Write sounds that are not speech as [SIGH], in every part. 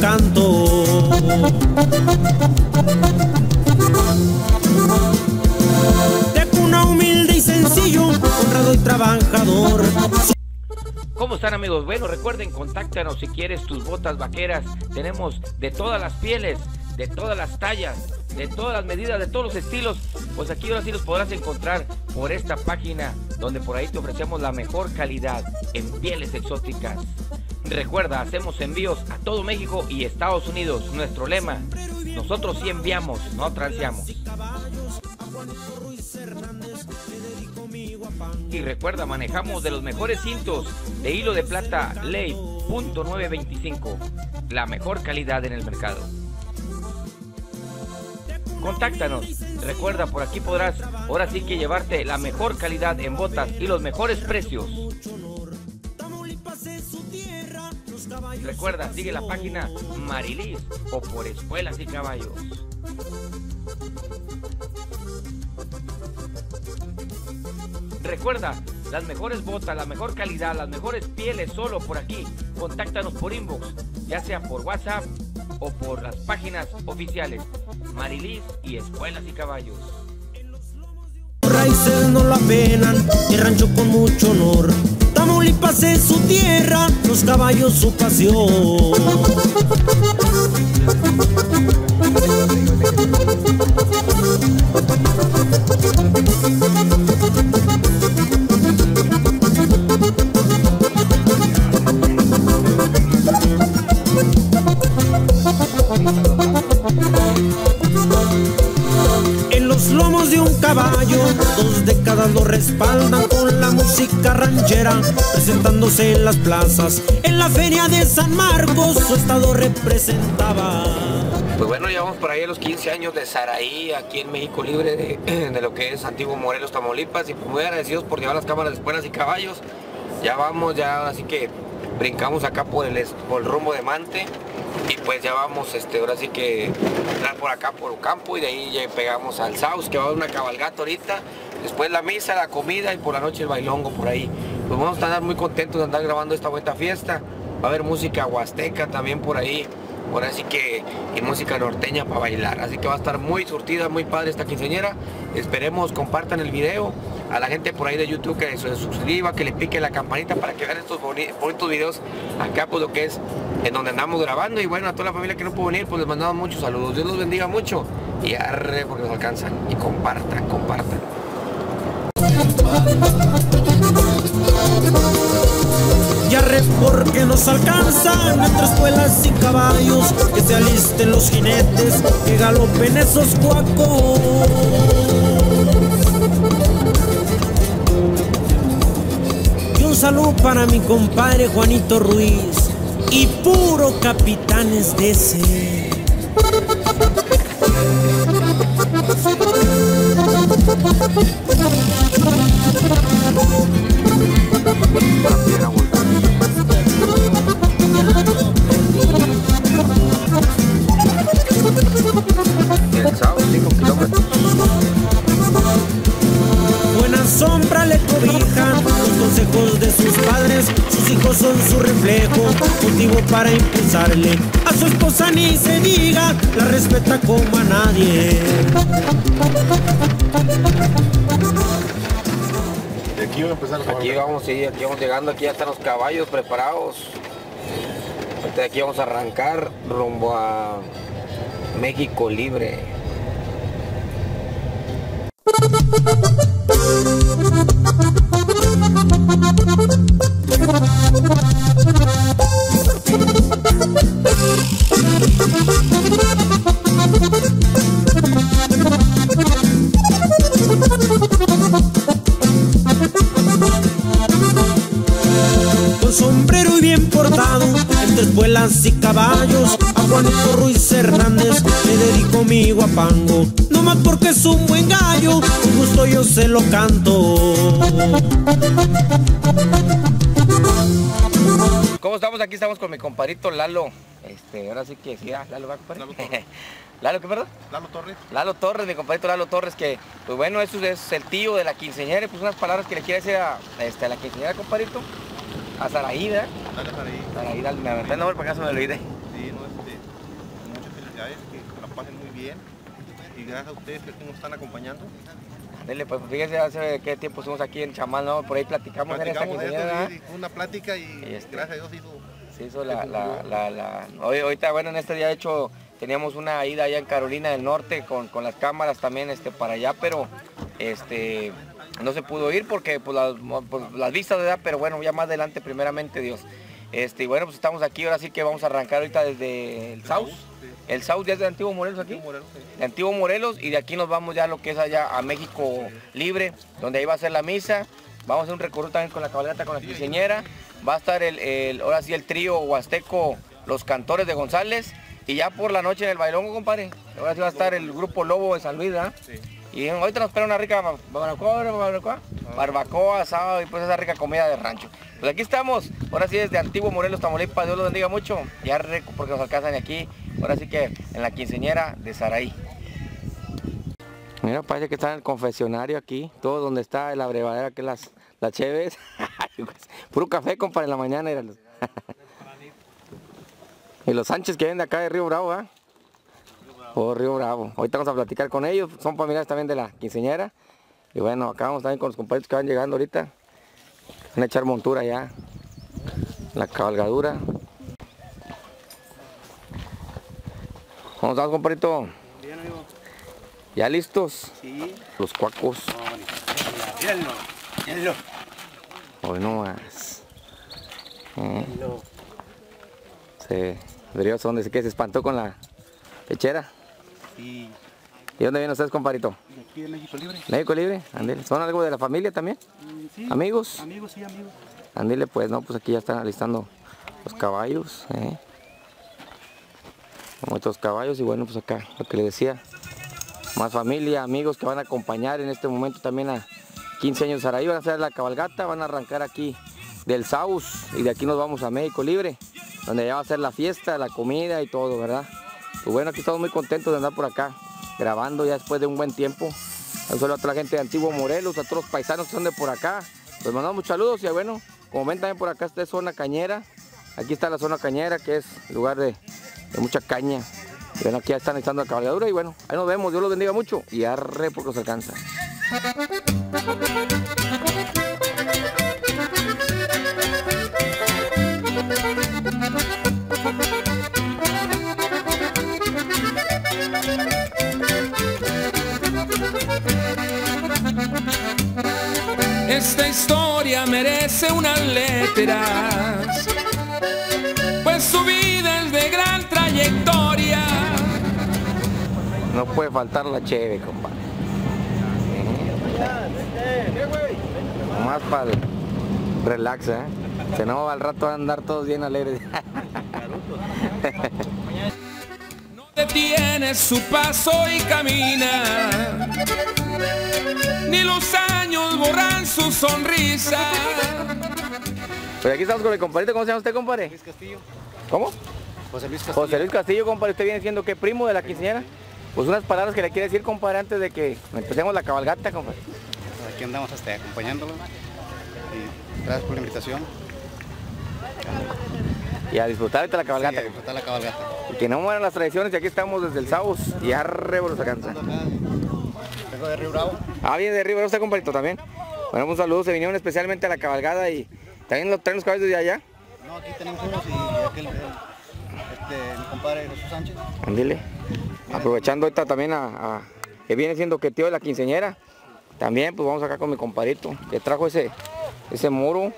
Canto. De cuna humilde y sencillo, honrado y trabajador. ¿Cómo están amigos? Bueno, recuerden, contáctanos si quieres tus botas vaqueras. Tenemos de todas las pieles, de todas las tallas, de todas las medidas, de todos los estilos. Pues aquí ahora sí los podrás encontrar por esta página donde por ahí te ofrecemos la mejor calidad en pieles exóticas. Recuerda, hacemos envíos a todo México y Estados Unidos. Nuestro lema, nosotros sí enviamos, no transeamos. Y recuerda, manejamos de los mejores cintos de hilo de plata Ley .925, la mejor calidad en el mercado. Contáctanos. Recuerda, por aquí podrás ahora sí que llevarte la mejor calidad en botas y los mejores precios. Recuerda, sigue la página Marilis o por Escuelas y Caballos. Recuerda, las mejores botas, la mejor calidad, las mejores pieles solo por aquí. Contáctanos por inbox, ya sea por WhatsApp o por las páginas oficiales Marilis y Escuelas y Caballos. Raíces no la rancho con mucho honor. Tamaulipas es su tierra, los caballos su pasión. De un caballo, dos décadas lo respaldan con la música ranchera, presentándose en las plazas. En la feria de San Marcos, su estado representaba. Pues bueno, ya vamos por ahí a los 15 años de Saraí, aquí en México Libre, de, [CLEARS THROAT] de lo que es Antiguo Morelos, Tamaulipas, y pues muy agradecidos por llevar las cámaras de espuelas y caballos. Ya vamos, ya así que brincamos acá por el, por el rumbo de Mante, y pues ya vamos, este, ahora sí que por acá por Ocampo, y de ahí ya pegamos al Saus, que va a haber una cabalgata ahorita, después la misa, la comida, y por la noche el bailongo por ahí. Pues vamos a estar muy contentos de andar grabando esta buena fiesta, va a haber música huasteca también por ahí, por así que y música norteña para bailar. Así que va a estar muy surtida, muy padre esta quinceañera. Esperemos compartan el video. A la gente por ahí de YouTube que se suscriba, que le pique la campanita para que vean estos boni- bonitos videos acá pues lo que es en donde andamos grabando. Y bueno, a toda la familia que no pudo venir, pues les mandamos muchos saludos. Dios los bendiga mucho y arre porque nos alcanzan. Y compartan, compartan. Y arre porque nos alcanzan entre escuelas y caballos, que se alisten los jinetes, que galopen esos cuacos. Y un saludo para mi compadre Juanito Ruiz y puro capitanes de ese. Consejos de sus padres. Sus hijos son su reflejo, motivo para impulsarle. A su esposa ni se diga, la respeta como a nadie. De aquí van a empezar a Aquí vamos, sí, aquí vamos llegando, aquí ya están los caballos preparados. De aquí vamos a arrancar rumbo a México Libre. No más porque es un buen gallo, con gusto yo se lo canto. ¿Cómo estamos? Aquí estamos con mi compadrito Lalo. Este, ahora sí que sí, ah, Lalo va, compadre. Lalo Torres. [LAUGHS] Lalo, ¿qué perdón? Lalo Torres. Lalo Torres, mi compadrito Lalo Torres, que pues bueno, eso es el tío de la quinceañera, pues unas palabras que le quiere decir a, este, a la quinceañera, compadrito, a Saraída. Dale ahí. Saraída, me aventé el nombre para acá se me lo olvide. Sí, no, este, muchas felicidades, que la pasen muy bien. Y gracias a ustedes que nos están acompañando. Dele, pues fíjese hace qué tiempo estuvimos aquí en Chamal, ¿no? Por ahí platicamos, en esta fue una plática y, Y este- gracias a Dios hizo. Se hizo la, la, la, la- hoy- ahorita, bueno, en este día de hecho teníamos una ida allá en Carolina del Norte con, con las cámaras también este, para allá, pero este no se pudo ir porque pues, las, pues, las vistas, ¿verdad? Pero bueno, ya más adelante, primeramente Dios. Este, y bueno, pues estamos aquí, ahora sí que vamos a arrancar ahorita desde el South. El South ya es de Antiguo Morelos aquí. Morelos, sí. de Antiguo Morelos y de aquí nos vamos ya a lo que es allá a México Libre, donde ahí va a ser la misa. Vamos a hacer un recorrido también con la cabalgata, con la quinceañera. Va a estar el, el- ahora sí el trío huasteco Los Cantores de González. Y ya por la noche en el bailongo, compadre. Ahora sí va a estar el grupo Lobo de San Luis, ¿verdad? Sí. Y ahorita nos espera una rica barbacoa, barbacoa, barbacoa, asado y pues esa rica comida de rancho. Pues aquí estamos, ahora sí desde Antiguo Morelos, Tamaulipas, Dios los bendiga mucho. Ya rico porque nos alcanzan aquí, ahora sí que en la quinceñera de Saraí. Mira, parece que está en el confesionario aquí, todo donde está la brevadera que las, las cheves. [LAUGHS] Puro café, compadre, en la mañana. [LAUGHS] y los Sánchez que vienen de acá de Río Bravo, ¿ah? Río Bravo. Ahorita vamos a platicar con ellos, son familiares también de la quinceñera. Y bueno, acá vamos también con los compañeros que van llegando ahorita. Van a echar montura ya. La cabalgadura. ¿Cómo estás, compadrito? Bien, amigo. ¿Ya listos? Sí. Los cuacos. Míralo, míralo. Hoy no más. Eh, se brioso, donde se que se espantó con la pechera. ¿Y dónde vienen ustedes, compadrito? ¿De aquí de México Libre? México Libre, andele. ¿Son algo de la familia también? Mm, Sí. ¿Amigos? Amigos, sí, amigos. Andile, pues no, pues aquí ya están alistando los caballos. ¿eh? Otros caballos y bueno, pues acá, lo que le decía. Más familia, amigos que van a acompañar en este momento también a 15 años Saraí. Van a hacer la cabalgata, van a arrancar aquí del Saus y de aquí nos vamos a México Libre, donde ya va a ser la fiesta, la comida y todo, ¿verdad? Pues bueno, aquí estamos muy contentos de andar por acá, grabando ya después de un buen tiempo. Un saludo a toda la gente de Antiguo Morelos, a todos los paisanos que son de por acá. Pues mandamos muchos saludos y bueno, como ven también por acá está zona cañera. Aquí está la zona cañera que es lugar de, de mucha caña. Bueno, aquí ya están echando la cabalgadura y bueno, ahí nos vemos, Dios los bendiga mucho y arre porque os alcanza. Esta historia merece unas letras, pues su vida es de gran trayectoria. No puede faltar la cheve, compadre. Más para el relax, ¿eh? Si no, al rato van a andar todos bien alegres. No detiene su paso y camina, ni los años borran su sonrisa. Pues aquí estamos con el compadrito, ¿cómo se llama usted, compadre? Luis Castillo. ¿Cómo? José Luis Castillo. José Luis Castillo, compadre, ¿usted viene siendo qué primo de la quinceañera? Pues unas palabras que le quiere decir, compadre, antes de que empecemos la cabalgata, compadre. Aquí andamos este, acompañándolo. Y gracias por la invitación. Y a disfrutar ahorita la cabalgata. Sí, a disfrutar la cabalgata. Y que no mueran las tradiciones y aquí estamos desde el Saus y arre los alcanza. Vengo de Río Bravo. Ah, viene de arriba, usted, compadrito, también. Bueno, un saludo, se vinieron especialmente a la cabalgada y también lo traen los caballos de allá. No, aquí tenemos unos y aquel, el- este, mi compadre Jesús Sánchez. Andile. Aprovechando ahorita también a, a- que viene siendo que tío de la quinceñera. También pues vamos acá con mi compadrito que trajo ese, ese moro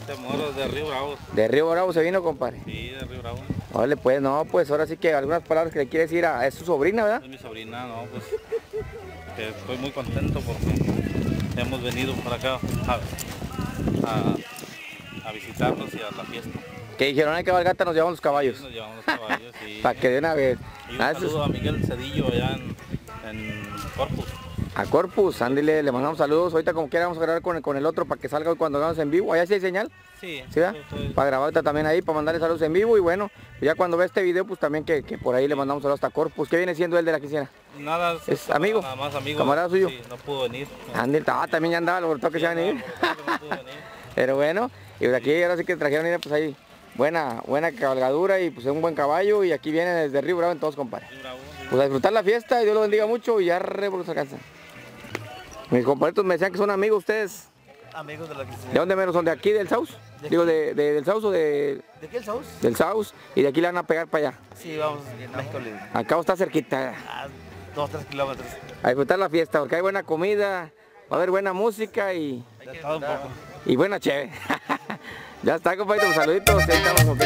Este moro es de Río Bravo. de Río Bravo. ¿Se vino, compadre? Sí, de Río Bravo. Vale, pues no, pues ahora sí que algunas palabras que le quiere decir a, es su sobrina, ¿verdad? Es mi sobrina, no, pues que estoy muy contento porque hemos venido para acá a, a- a visitarlos y a la fiesta. Que dijeron, hay cabalgata, nos llevamos los caballos. Nos llevamos los caballos y, [LAUGHS] Para que de una vez. y un Ah, saludo a Miguel Cedillo allá en, en Corpus. A Corpus, ándale, le mandamos saludos. Ahorita como quiera vamos a grabar con el, con el otro para que salga hoy cuando hagamos en vivo. Allá sí hay señal, Sí, ¿sí? estoy- Para grabar ahorita también ahí, para mandarle saludos en vivo. Y bueno, ya cuando ve este video, pues también que, que por ahí le mandamos saludos hasta Corpus. ¿Qué viene siendo él de la quinceañera? Nada, ¿Es amigo? Nada más amigo. ¿Camarada suyo? Sí, no pudo venir. Ándale, ah, también ya andaba, lo que se van a ir. No pudo venir. [LAUGHS] Pero bueno, y de aquí ahora sí que trajeron, mira, pues ahí, buena, buena cabalgadura y pues un buen caballo. Y aquí vienen desde Río Bravo, entonces, compadre. Río Bravo. Pues a disfrutar la fiesta y Dios los bendiga mucho y ya re por los alcanza. Mis compañeros me decían que son amigos ustedes. Amigos de la ¿De dónde menos son? ¿De aquí del Saus? ¿De Digo, de, de- del Saus o de, ¿De qué el Saus? del Saus y de aquí le van a pegar para allá. Sí, vamos, México Libre. Acá está cerquita. A dos, tres kilómetros. A disfrutar la fiesta porque hay buena comida, va a haber buena música y, De todo un poco. y buena cheve. [LAUGHS] ya está, compadre, pues saluditos. Ahí estamos como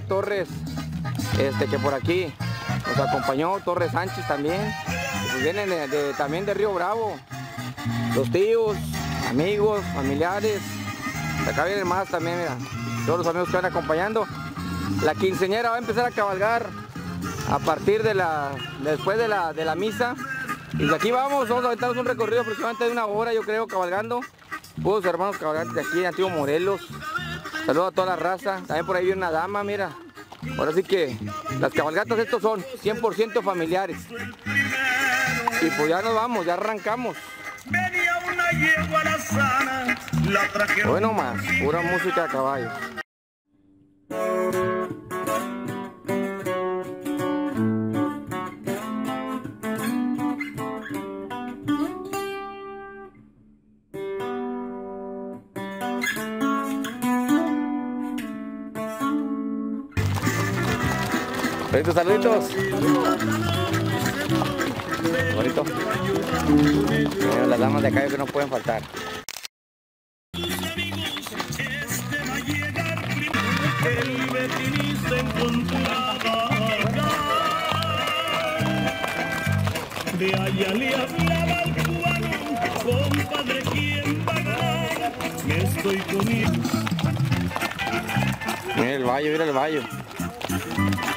Torres, este que por aquí nos acompañó, Torres Sánchez también. Pues vienen de- de- también de Río Bravo. Los tíos, amigos, familiares. De acá vienen más también, mira. Todos los amigos que van acompañando. La quinceñera va a empezar a cabalgar a partir de la. después de la, de la misa. Y de aquí vamos, vamos a aventarnos un recorrido aproximadamente de una hora, yo creo, cabalgando. Puros hermanos cabalgantes de aquí en Antiguo Morelos. Saludos a toda la raza. También por ahí viene una dama, mira. Ahora sí que las cabalgatas estos son 100% familiares. Y pues ya nos vamos, ya arrancamos. Bueno más, pura música de caballo. Saluditos, saluditos. Bonito. Mira, las damas de acá que no pueden faltar. De allá le hablaba al cubano, compadre, ¿quién ganar? Me estoy comiendo. Mira el baño, mira el baño.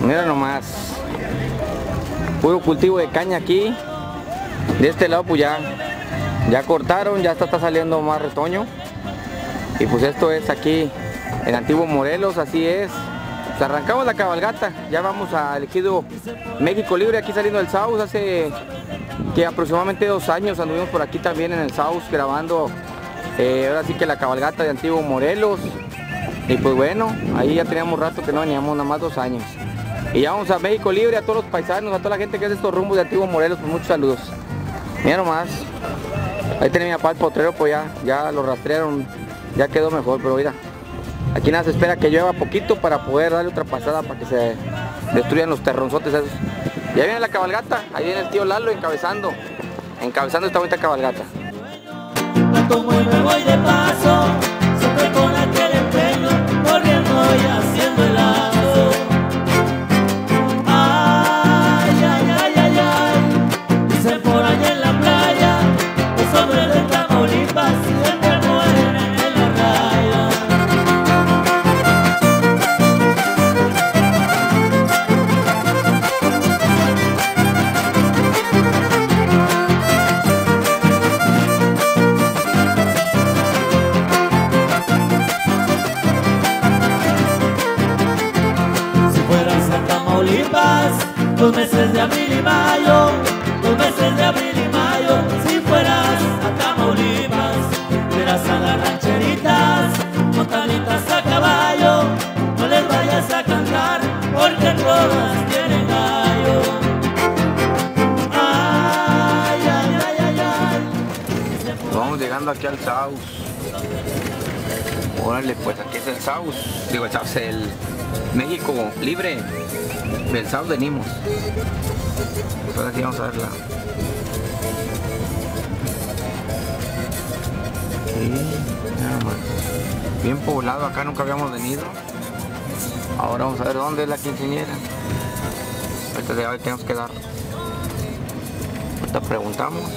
Mira nomás. Puro cultivo de caña aquí. De este lado pues ya, ya cortaron, ya está, está saliendo más retoño. Y pues esto es aquí en Antiguo Morelos, así es. Pues arrancamos la cabalgata, ya vamos al ejido México Libre, aquí saliendo del Saus, hace que aproximadamente dos años anduvimos por aquí también en el Saus grabando, eh, ahora sí que la cabalgata de Antiguo Morelos. Y pues bueno, ahí ya teníamos rato que no veníamos, nada más dos años. Y ya vamos a México Libre, a todos los paisanos, a toda la gente que hace estos rumbos de Antiguo Morelos, pues muchos saludos. Mira nomás, ahí tenía mi papá el potrero, pues ya, ya lo rastrearon, ya quedó mejor, pero mira, aquí nada se espera que llueva poquito para poder darle otra pasada para que se destruyan los terronzotes esos. Ya viene la cabalgata, ahí viene el tío Lalo encabezando, encabezando esta bonita cabalgata. Y de corriendo y aquí al Saus. Órale, pues aquí es el Saus. Digo, el Saus, el México libre. Del Saus venimos. Pues sí vamos a verla. Sí, nada más. Bien poblado acá, nunca habíamos venido. Ahora vamos a ver dónde es la quinceañera. Ahorita de hoy tenemos que dar. Ahorita preguntamos.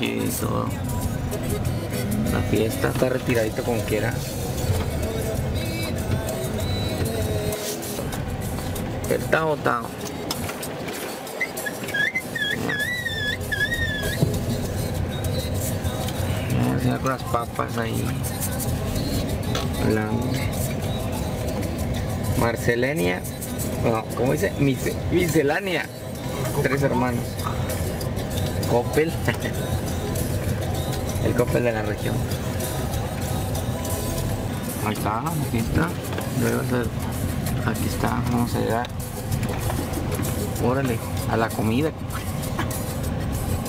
Aquí todo. La fiesta está retiradito como quiera. El Tao Tao. Vamos a con las papas ahí. La Marcelenia. No, ¿cómo dice? Miscelánea. Tres hermanos. Coppel. [LAUGHS] El Coppel de la región. Ahí está, aquí está. Aquí está, vamos a llegar. Órale, a la comida.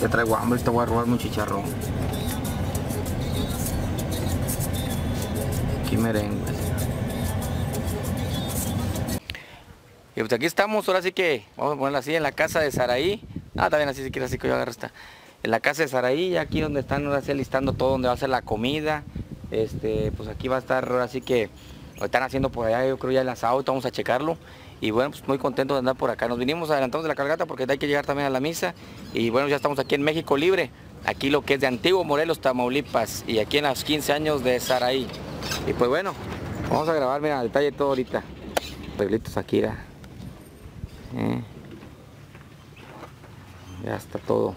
Ya traigo hambre, te voy a robar un chicharrón. Aquí merengues. Y pues aquí estamos, ahora sí que vamos a ponerla así en la casa de Saraí. Ah, también así si quieres así que yo agarro esta. En la casa de Saraí, aquí donde están ahora listando todo, donde va a ser la comida. Este, pues aquí va a estar ahora sí que lo están haciendo por allá, yo creo ya el asado, vamos a checarlo. Y bueno, pues muy contento de andar por acá. Nos vinimos adelantamos de la cargata porque hay que llegar también a la misa. Y bueno, ya estamos aquí en México Libre. Aquí lo que es de Antiguo Morelos, Tamaulipas. Y aquí en los 15 años de Saraí. Y pues bueno, vamos a grabar, mira, detalle todo ahorita. Arreglitos aquí. Eh. Ya está todo.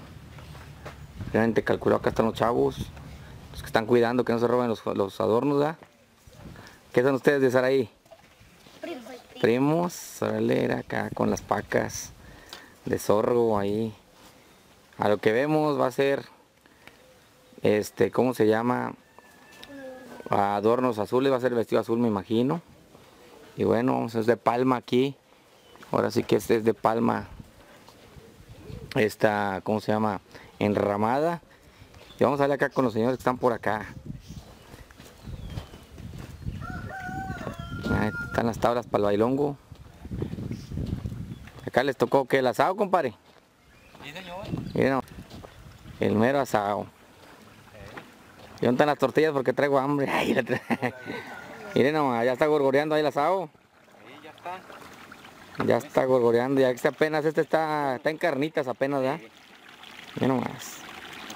Realmente calculó acá están los chavos. Los que están cuidando que no se roben los, adornos, ¿verdad? ¿Qué son ustedes de Saraí? Primos, órale, era acá con las pacas de sorgo ahí. A lo que vemos va a ser, este, ¿cómo se llama? Adornos azules, va a ser vestido azul me imagino. Y bueno, es de palma aquí. Ahora sí que este es de palma. Esta, ¿cómo se llama? Enramada. Y vamos a ver acá con los señores que están por acá. Ahí están las tablas para el bailongo. Acá les tocó que el asado, compadre. Sí, señor. Miren, el mero asado. ¿Y dónde están las tortillas? Porque traigo hambre. [LAUGHS] Tra- [LAUGHS] Miren nomás, ya está gorgoreando ahí el asado. Sí, ya está. Ya está gorgoreando, ya que este apenas, este está, está en carnitas apenas, ¿verdad? Nomás.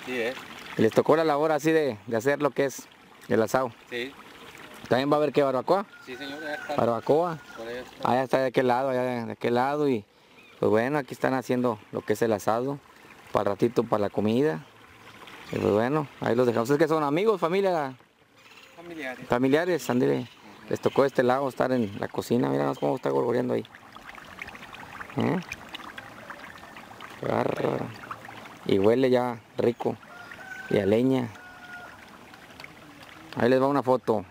Sí, es. Y les tocó la labor así de, de hacer lo que es el asado. Sí, También va a haber que barbacoa. sí, señor, está. Barbacoa. Por. Allá está de aquel lado, allá de aquel lado y pues bueno, aquí están haciendo lo que es el asado, para ratito para la comida. Y pues bueno, ahí los dejamos. Es que son amigos, familia, Familiares. familiares, André. Les tocó este lado estar en la cocina, mira cómo está gorgoreando ahí. ¿Eh? Qué bárbaro. Y huele ya rico. Y a leña. Ahí les va una foto.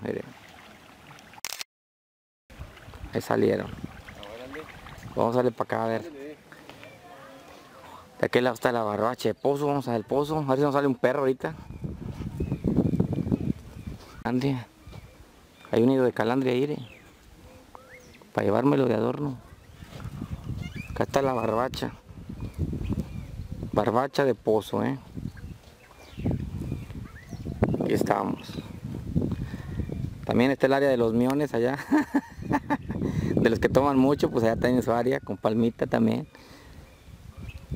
Ahí salieron. Vamos a darle para acá a ver. De aquel lado está la barbacha de pozo, vamos al pozo, a ver si nos sale un perro ahorita. Calandria. Hay un nido de calandria ahí, mire. Para llevármelo de adorno. Acá está la barbacha. Barbacha de pozo, eh. Aquí estamos. También está el área de los miones allá. [LAUGHS] de los que toman mucho, pues allá tienen su área, con palmita también.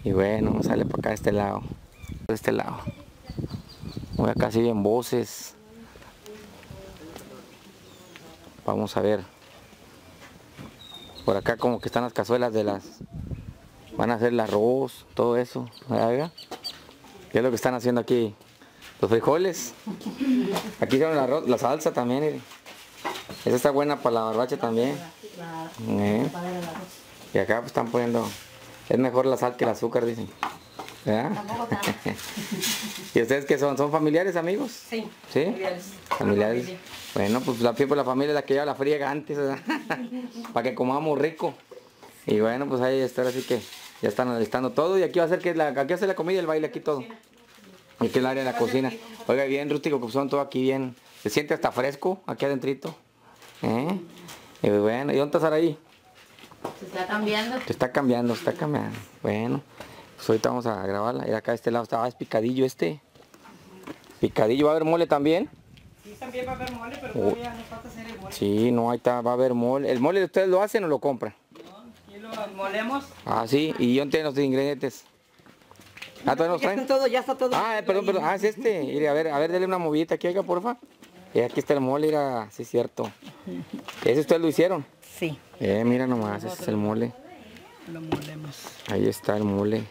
Y bueno, sale para acá de este lado. De este lado. Voy acá así en voces. Vamos a ver. Por acá como que están las cazuelas de las... Van a hacer el arroz, todo eso. ¿verdad? ¿Qué es lo que están haciendo aquí? Los frijoles. Aquí hicieron el arroz, la salsa también. Esa está buena para la barbacha también. Eh. Y acá pues, están poniendo... Es mejor la sal que el azúcar, dicen. ¿Verdad? [LAUGHS] ¿Y ustedes qué son? ¿Son familiares, amigos? Sí. ¿Sí? Familiares. Familiares. Bueno, pues la, siempre la familia es la que lleva la friega antes, ¿verdad? [LAUGHS] [LAUGHS] Para que comamos rico. Y bueno, pues ahí está, así que ya están alistando todo. Y aquí va a ser que la, aquí va a ser la comida y el baile aquí todo. Aquí es el área de la cocina. Oiga, bien rústico, que son todo aquí bien. Se siente hasta fresco aquí adentrito. ¿Eh? Y bueno, ¿y dónde estás ahí? Se está cambiando. Se está cambiando, se está cambiando. Bueno, pues ahorita vamos a grabarla. Y acá de este lado estaba es picadillo este. Picadillo, ¿va a haber mole también? Sí, también va a haber mole, pero Oh. todavía nos falta hacer el mole. Sí, no, ahí está, va a haber mole. ¿El mole ustedes lo hacen o lo compran? Molemos. Ah, sí, y yo entiendo los ingredientes. Ah, todavía nos Ya traen. está todo, ya está todo. Ah, eh, perdón, perdón. Ah, es este. Mire, a ver, a ver, dele una movidita aquí, oiga, porfa. Y aquí está el mole, mira, sí es cierto. ¿Ese ustedes lo hicieron? Sí, Eh, mira nomás, ese es el mole. lo molemos. Ahí está el mole.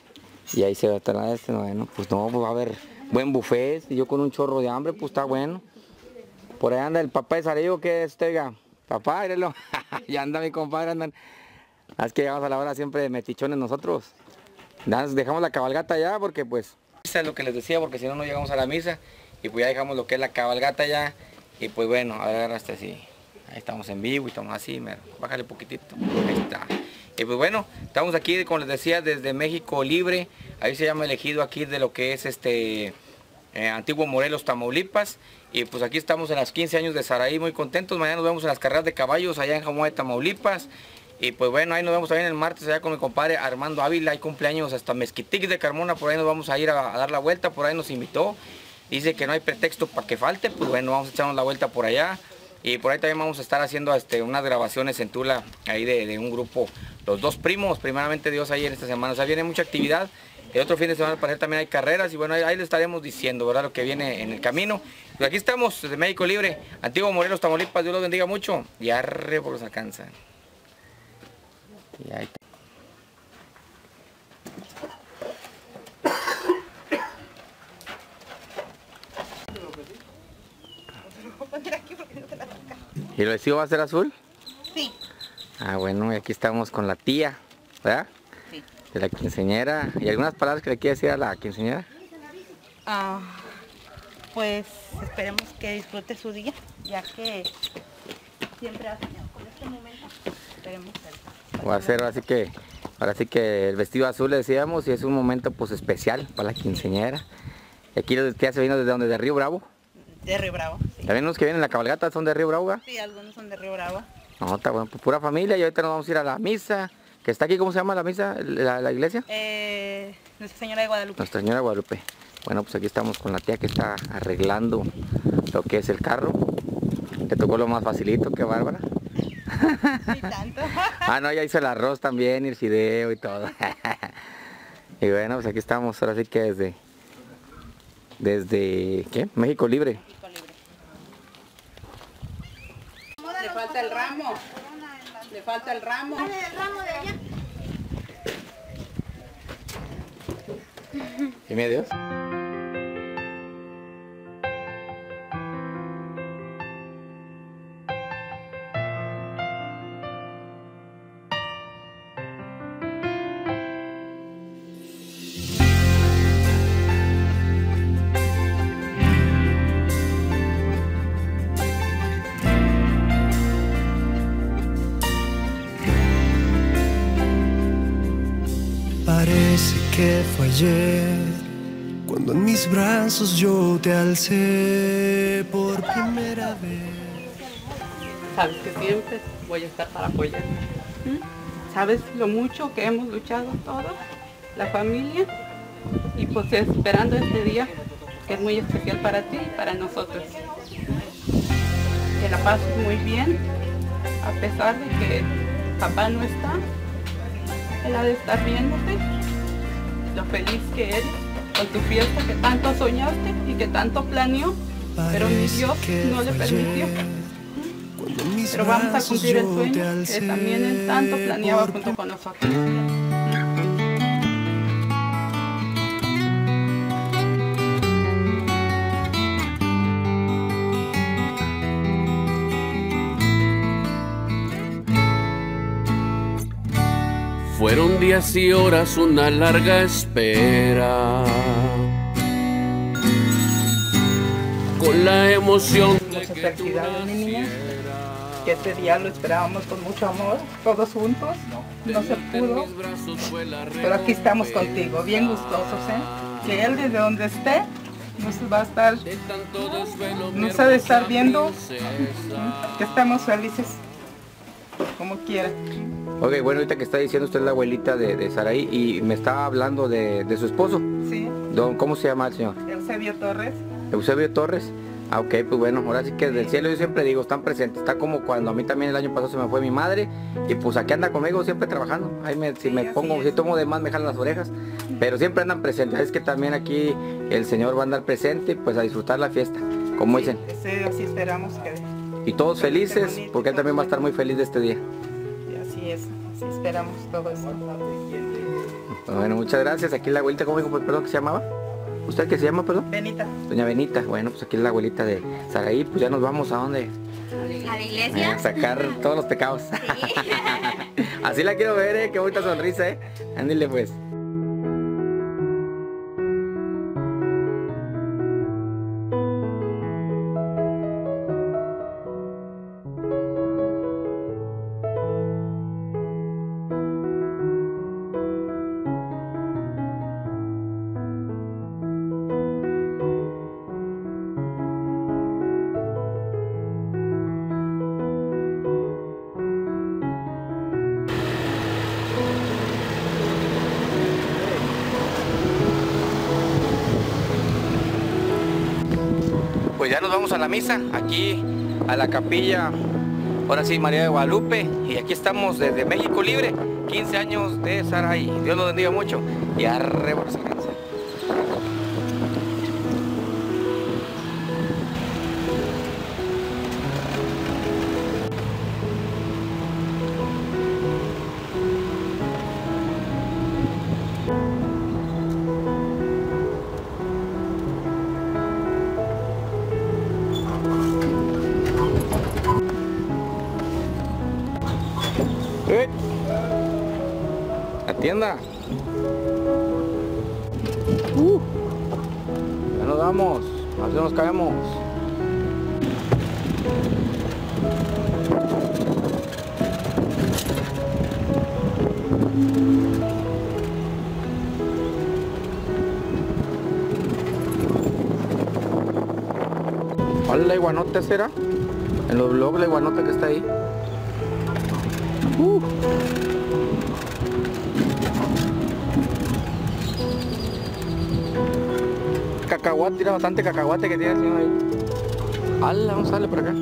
Y ahí se va a estar este, bueno, pues no, pues va a haber buen buffet. Y yo con un chorro de hambre, pues está bueno. Por ahí anda el papá de Sarajevo, ¿qué es, oiga? Papá, mírelo. [LAUGHS] ya anda mi compadre, andan. Es que llegamos a la hora siempre de metichones nosotros. Nos dejamos la cabalgata ya porque pues... Eso es lo que les decía porque si no no llegamos a la misa. Y pues ya dejamos lo que es la cabalgata ya. Y pues bueno, a ver hasta así. Ahí estamos en vivo y estamos así, mero. bájale poquitito. Ahí está. Y pues bueno, estamos aquí, como les decía, desde México Libre. Ahí se llama elegido aquí de lo que es este eh, Antiguo Morelos, Tamaulipas. Y pues aquí estamos en las 15 años de Saraí, muy contentos. Mañana nos vemos en las carreras de caballos allá en Jamón de Tamaulipas. Y pues bueno, ahí nos vemos también el martes allá con mi compadre Armando Ávila. Hay cumpleaños hasta Mezquitic de Carmona, por ahí nos vamos a ir a, dar la vuelta, por ahí nos invitó. Dice que no hay pretexto para que falte, pues bueno, vamos a echarnos la vuelta por allá. Y por ahí también vamos a estar haciendo este, unas grabaciones en Tula, ahí de, de un grupo, los dos primos, primeramente Dios ahí en esta semana. O sea, viene mucha actividad. El otro fin de semana al parecer también hay carreras y bueno, ahí, les estaremos diciendo, ¿verdad? Lo que viene en el camino. Pues aquí estamos, desde México Libre, Antiguo Morelos, Tamaulipas, Dios los bendiga mucho y arre por los alcanzan. Y ahí está. ¿Y el vestido va a ser azul? Sí. Ah, bueno, y aquí estamos con la tía, ¿verdad? Sí. De la quinceñera. ¿Y algunas palabras que le quiere decir a la quinceñera? Ah, pues esperemos que disfrute su día, ya que siempre ha soñado con este momento. Esperemos que Va a ser así que, ahora sí que el vestido azul le decíamos y es un momento pues especial para la quinceñera. Aquí los tías se vino desde donde, de Río Bravo. de Río Bravo. Sí. También los que vienen en la cabalgata son de Río Bravo. Sí, algunos son de Río Bravo. No, está bueno, pues pura familia y ahorita nos vamos a ir a la misa, que está aquí, ¿cómo se llama la misa? La, la iglesia. Eh, Nuestra Señora de Guadalupe. Nuestra Señora Guadalupe. Bueno, pues aquí estamos con la tía que está arreglando lo que es el carro. Le tocó lo más facilito que Bárbara. Ni tanto. [LAUGHS] Ah, no, ya hizo el arroz también y el fideo y todo. [LAUGHS] y bueno, pues aquí estamos, ahora sí que desde, desde, ¿qué? México Libre. Le falta el ramo. Le falta el ramo. Dime Dios. Parece que fue ayer cuando en mis brazos yo te alcé por primera vez. Sabes que siempre voy a estar para apoyar. Sabes lo mucho que hemos luchado todos, la familia, y pues esperando este día que es muy especial para ti y para nosotros. Que la pases muy bien, a pesar de que papá no está, él ha de estar viéndote, lo feliz que eres con tu fiesta que tanto soñaste y que tanto planeó, pero mi Dios no le permitió. Pero vamos a cumplir el sueño que también él tanto planeaba junto con nosotros. Fueron días y horas, una larga espera. Con la emoción de Muchas que felicidades, mi niña. Que este día lo esperábamos con mucho amor, todos juntos. No se pudo, pero aquí estamos contigo, bien gustosos, ¿eh? Que él desde donde esté nos va a estar, nos ha de estar viendo, que estamos felices, como quiera. Ok, bueno, ahorita que está diciendo usted la abuelita de, de Saraí y me estaba hablando de, de su esposo. Sí, Don, ¿Cómo se llama el señor? Eusebio Torres. Eusebio Torres. Ah, ok, pues bueno, ahora sí que desde el cielo yo siempre digo, están presentes. Está como cuando a mí también el año pasado se me fue mi madre y pues aquí anda conmigo siempre trabajando. Ahí me, si me pongo, si tomo de más me jalan las orejas, pero siempre andan presentes. Es que también aquí el Señor va a andar presente pues a disfrutar la fiesta, como dicen. Sí, así esperamos que Y todos felices porque él también va a estar muy feliz de este día. y así es, así esperamos todo eso. Bueno, muchas gracias. Aquí la abuelita, ¿cómo dijo? Pues, perdón, ¿qué se llamaba? ¿Usted qué se llama, perdón? Benita. Doña Benita. Bueno, pues aquí es la abuelita de Saraí. Pues ya nos vamos a dónde? ¿A la iglesia? A sacar todos los pecados. [LAUGHS] Así la quiero ver, eh. Qué bonita sonrisa, eh. Ándale pues. Pues misa, aquí a la capilla, ahora sí, María de Guadalupe, y aquí estamos desde México Libre, 15 años de Saraí. Dios los bendiga mucho y arre será? En los blogs la iguanota que está ahí. Uh. Cacahuate, tira bastante cacahuate que tiene el señor ahí. ¡Hala! Vamos a darle por acá.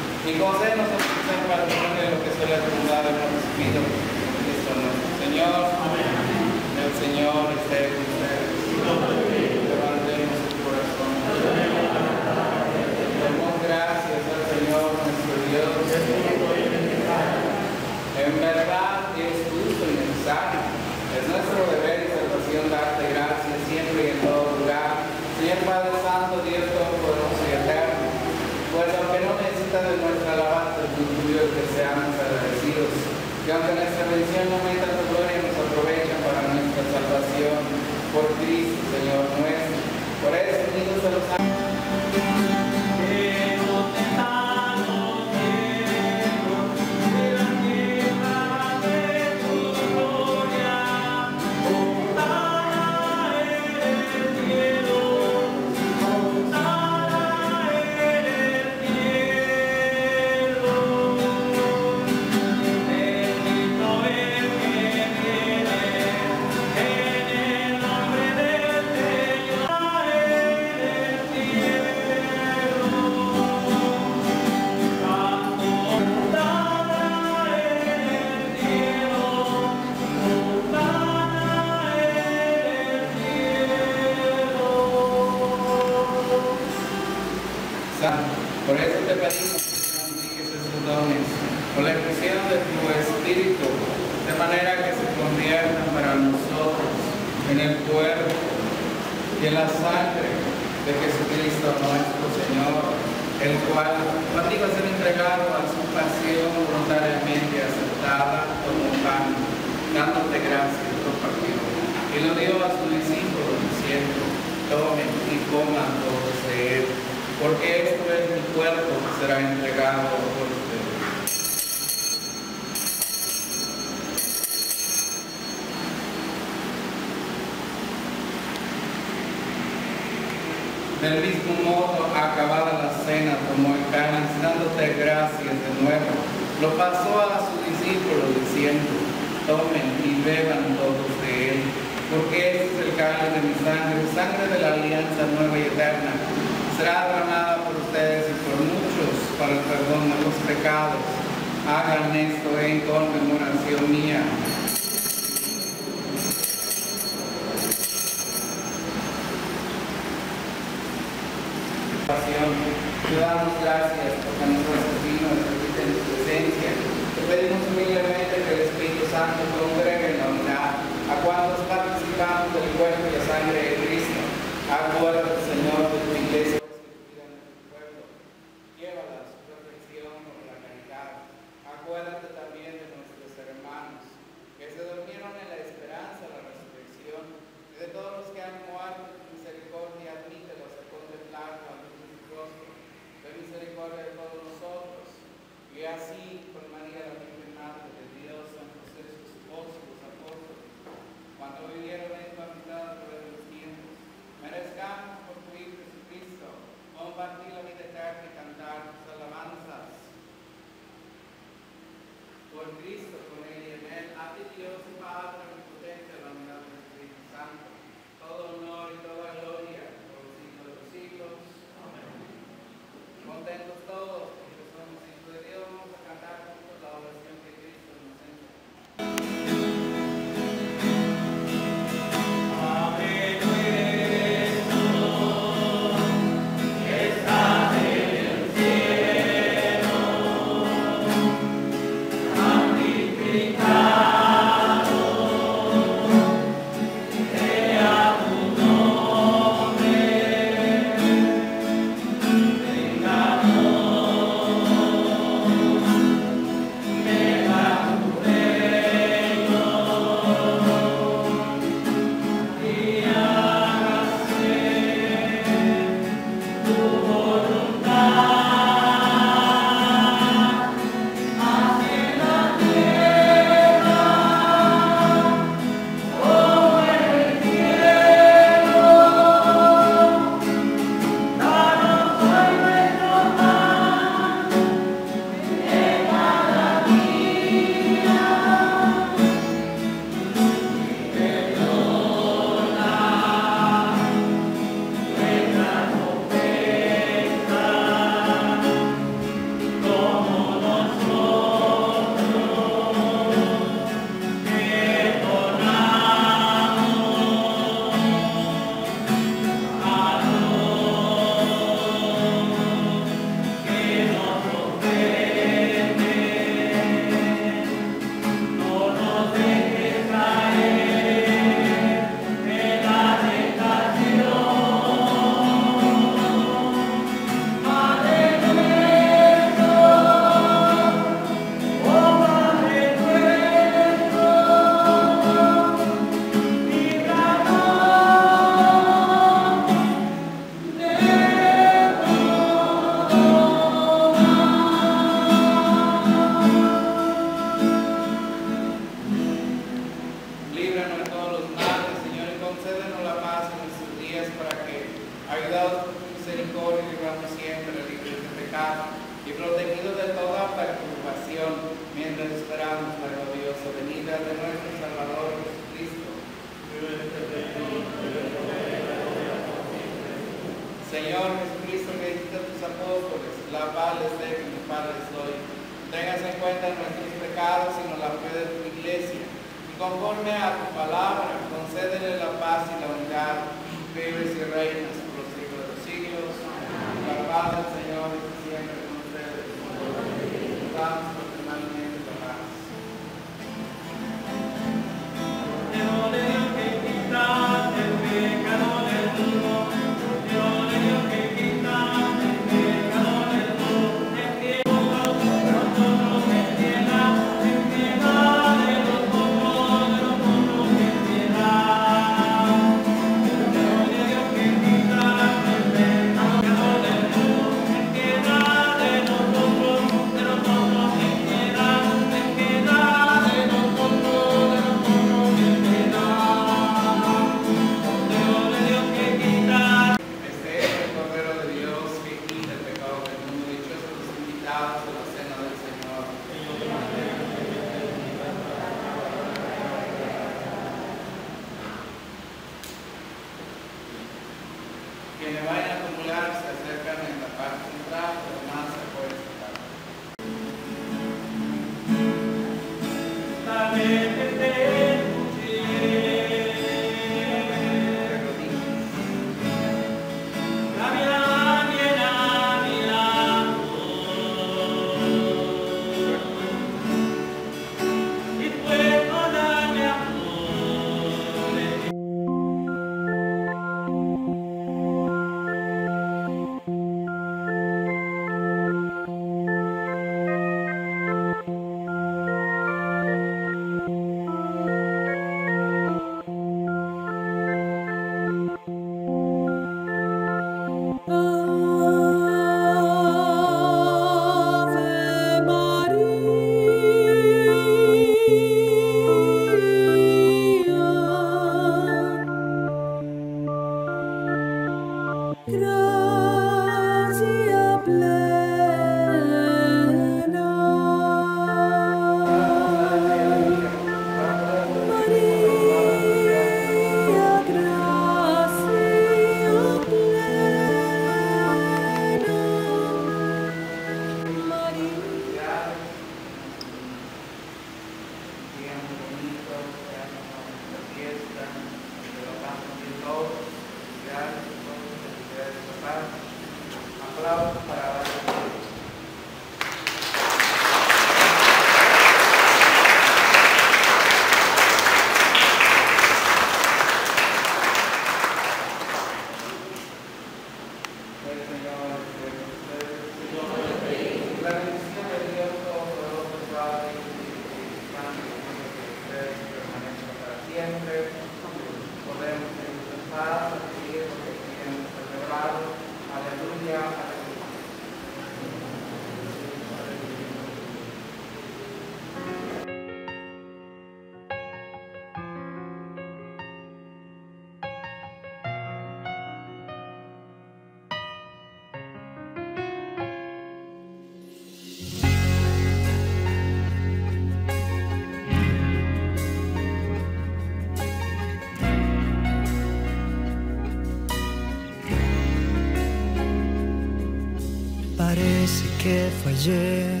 Que fue ayer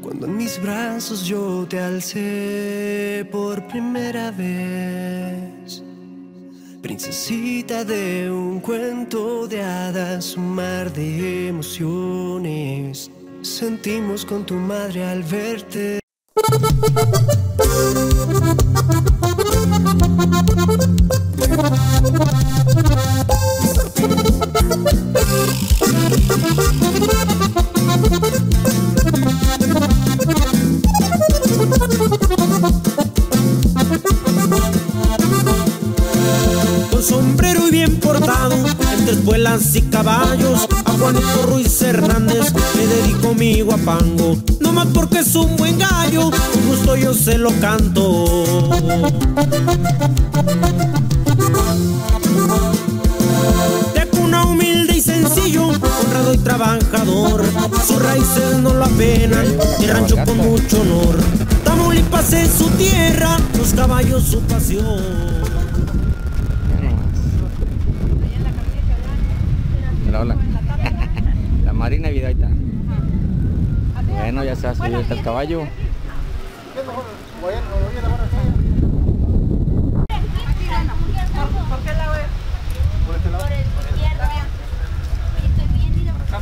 cuando en mis brazos yo te alcé por primera vez. Princesita de un cuento de hadas, un mar de emociones. Sentimos con tu madre al verte. Caballo.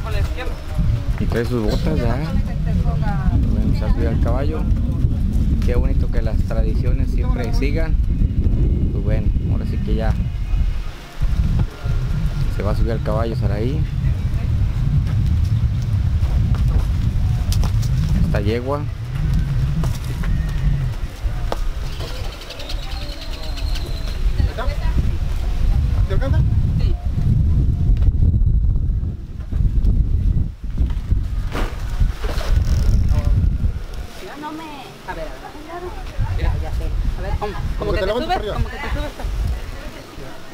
¿Por izquierda. Y trae sus botas ya. Bueno, se ha subido al caballo. Qué bonito que las tradiciones siempre sigan. Pues bueno, ahora sí que ya se va a subir al caballo Saraí. Yegua. ¿Te alcanza? Ya no me... A ver, a ver. Ya, ya sé. A ver, ¿cómo? ¿Cómo que te levantas subes? para arriba. ¿Cómo que te subes?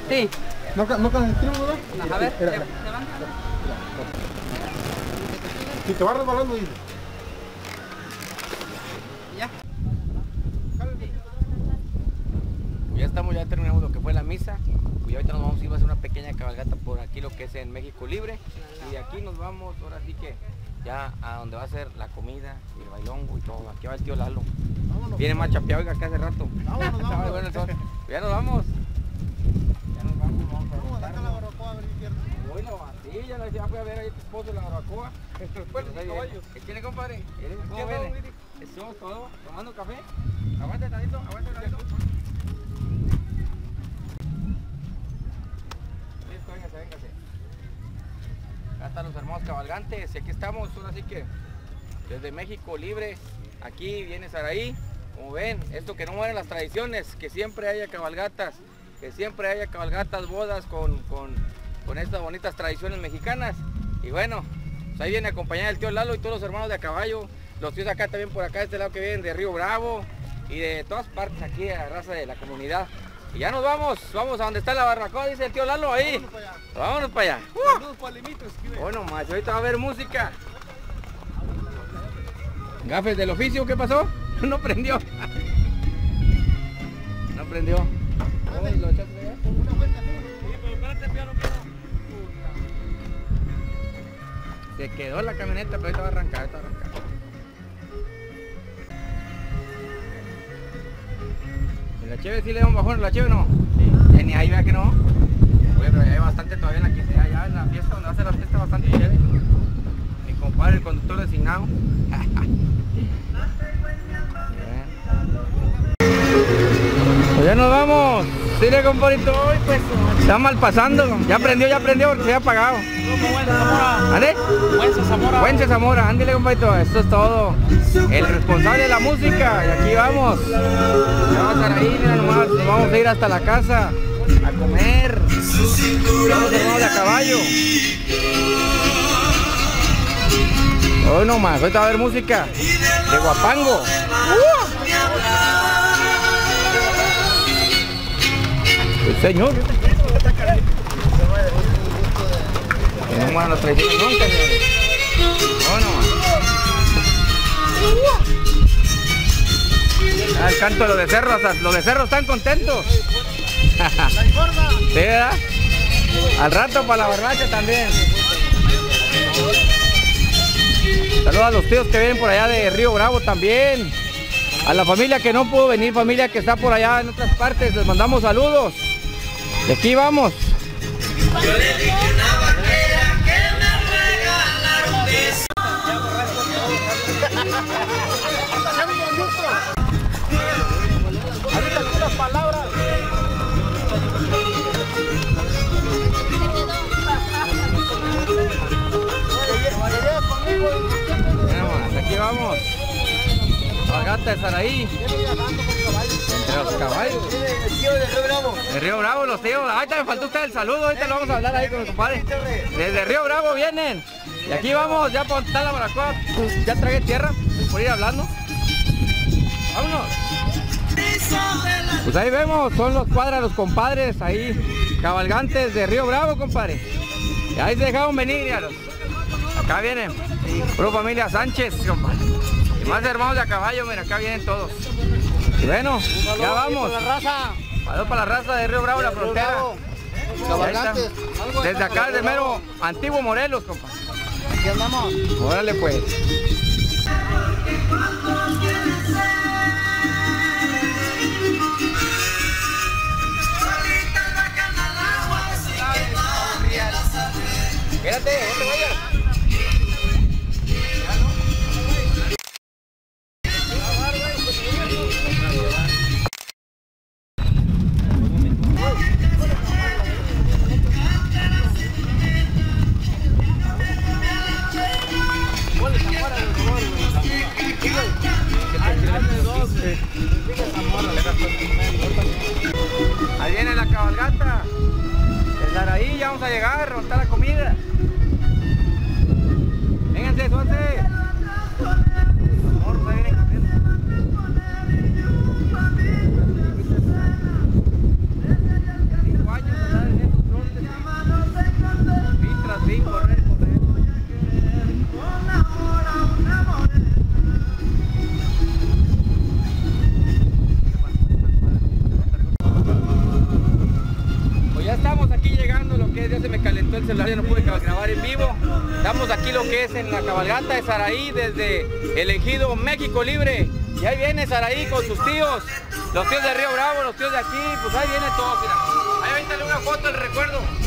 Sí. ¿No, no caes el tiro, verdad? A ver, levanta. Si te vas resbalando, dile. Fue la misa. Pues y ahorita nos vamos a ir a hacer una pequeña cabalgata por aquí lo que es en México Libre y de aquí nos vamos ahora sí que ya a donde va a ser la comida y el bailongo y todo. Aquí va el tío Lalo. Viene más chapeado acá hace rato. [LAUGHS] El sol. Ya nos vamos. Ya nos vamos, vamos a Bueno, sí, ya, la- ya fui a ver a tu esposo la barbacoa. [LAUGHS] Pues, viene. ¿Qué tiene, compadre? ¿Cómo viene? Estamos todos tomando café. Aguanta tantito, aguanta tantito. Véngase. Acá están los hermanos cabalgantes y aquí estamos, ahora sí que desde México libre, aquí viene Saraí, como ven, esto que no mueren las tradiciones, que siempre haya cabalgatas, que siempre haya cabalgatas, bodas con, con, estas bonitas tradiciones mexicanas. Y bueno, pues ahí viene acompañada el tío Lalo y todos los hermanos de a caballo, los tíos acá también por acá, este lado que vienen de Río Bravo y de todas partes aquí a la raza de la comunidad. Y ya nos vamos, vamos a donde está la barbacoa, dice el tío Lalo ahí. Vámonos para allá. Uh. Bueno, más, ahorita va a haber música. Gafes del oficio, ¿qué pasó? [LAUGHS] No prendió. [LAUGHS] No prendió. ¿Lo echaste allá? Se quedó la camioneta, pero ahorita va a arrancar, ahorita va a arrancar. La cheve sí le damos bajón? ¿En la cheve no? Ya Ni ahí vea que no. Oye, pero ya hay bastante todavía en la en la fiesta, donde ser la fiesta bastante chévere. Mi compadre, el conductor designado. [LAUGHS] Pues ya nos vamos. Dile, compadrito, hoy pues está mal pasando. Ya aprendió, ya aprendió porque se ha apagado. ¿Ande? Buenza Zamora. Buenza Zamora, ándale, compadrito. Esto es todo. El responsable de la música. Y aquí vamos. Ya va a mira nomás. Nos vamos a ir hasta la casa a comer. Vamos hermanos a caballo. Hoy nomás, ahorita va a haber música de Guapango. Sí, señor. No señores. Ah, el canto de los becerros, hasta los becerros están contentos. [LAUGHS] sí, ¿verdad? Al rato para la barbacha también. Saludos a los tíos que vienen por allá de Río Bravo también. A la familia que no pudo venir, familia que está por allá en otras partes, les mandamos saludos. Y aquí vamos. Nomás, aquí vamos. Cabalgata de Saraí. Entre los caballos. De Río Bravo, los tíos. Ahorita me faltó usted el saludo, ahorita lo vamos a hablar ahí con mi compadre. Desde Río Bravo vienen. Y aquí vamos, ya por estar la baracoa. Pues ya tragué tierra por ir hablando. Vámonos. Pues ahí vemos, son los cuadras, los compadres ahí, cabalgantes de Río Bravo, compadre. Y ahí se dejaron venir, ya los. Acá vienen, puro familia Sánchez, compadre. Y más hermanos de a caballo, mira, acá vienen todos. Bueno, ya vamos. Saludos para la raza de Río Bravo, la frontera. Desde acá, desde mero antiguo Morelos, compadre. Aquí andamos. Órale pues. Espérate, no te vayas. Saraí desde el ejido México Libre. Y ahí viene Saraí con sus tíos, los tíos de Río Bravo, los tíos de aquí, pues ahí viene todo. Mira. Ahí vente una foto el recuerdo.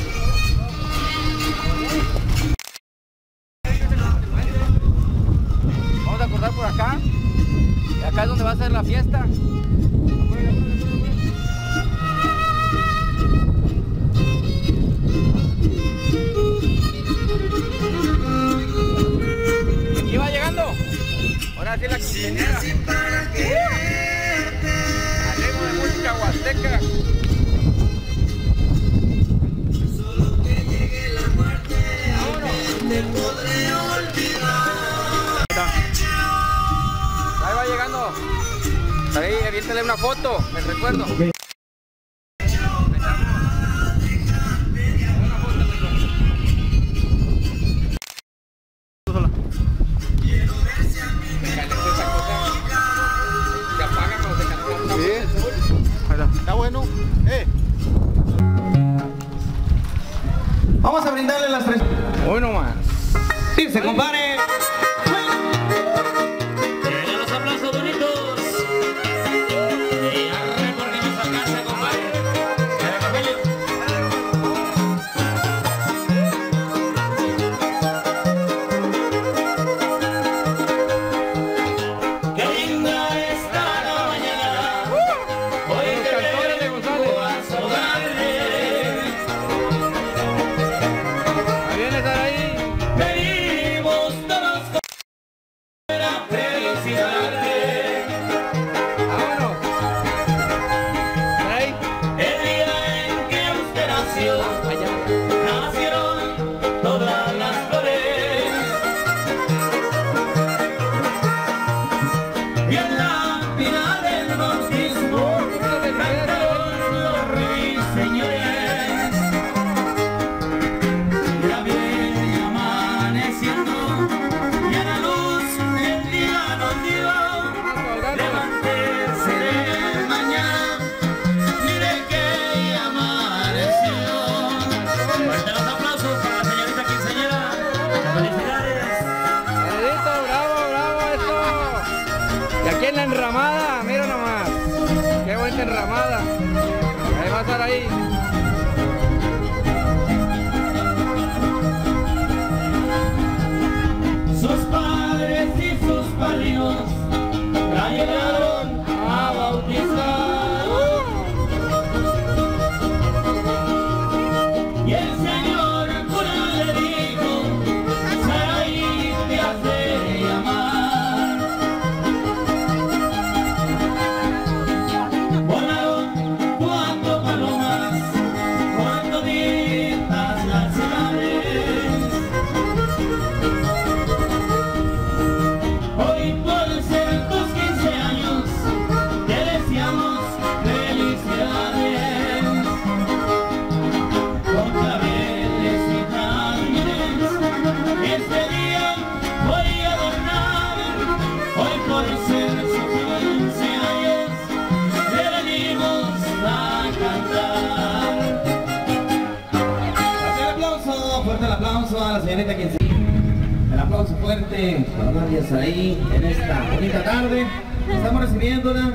ahorita quien se... El aplauso fuerte para Nadia Saí en esta bonita tarde. Estamos recibiéndola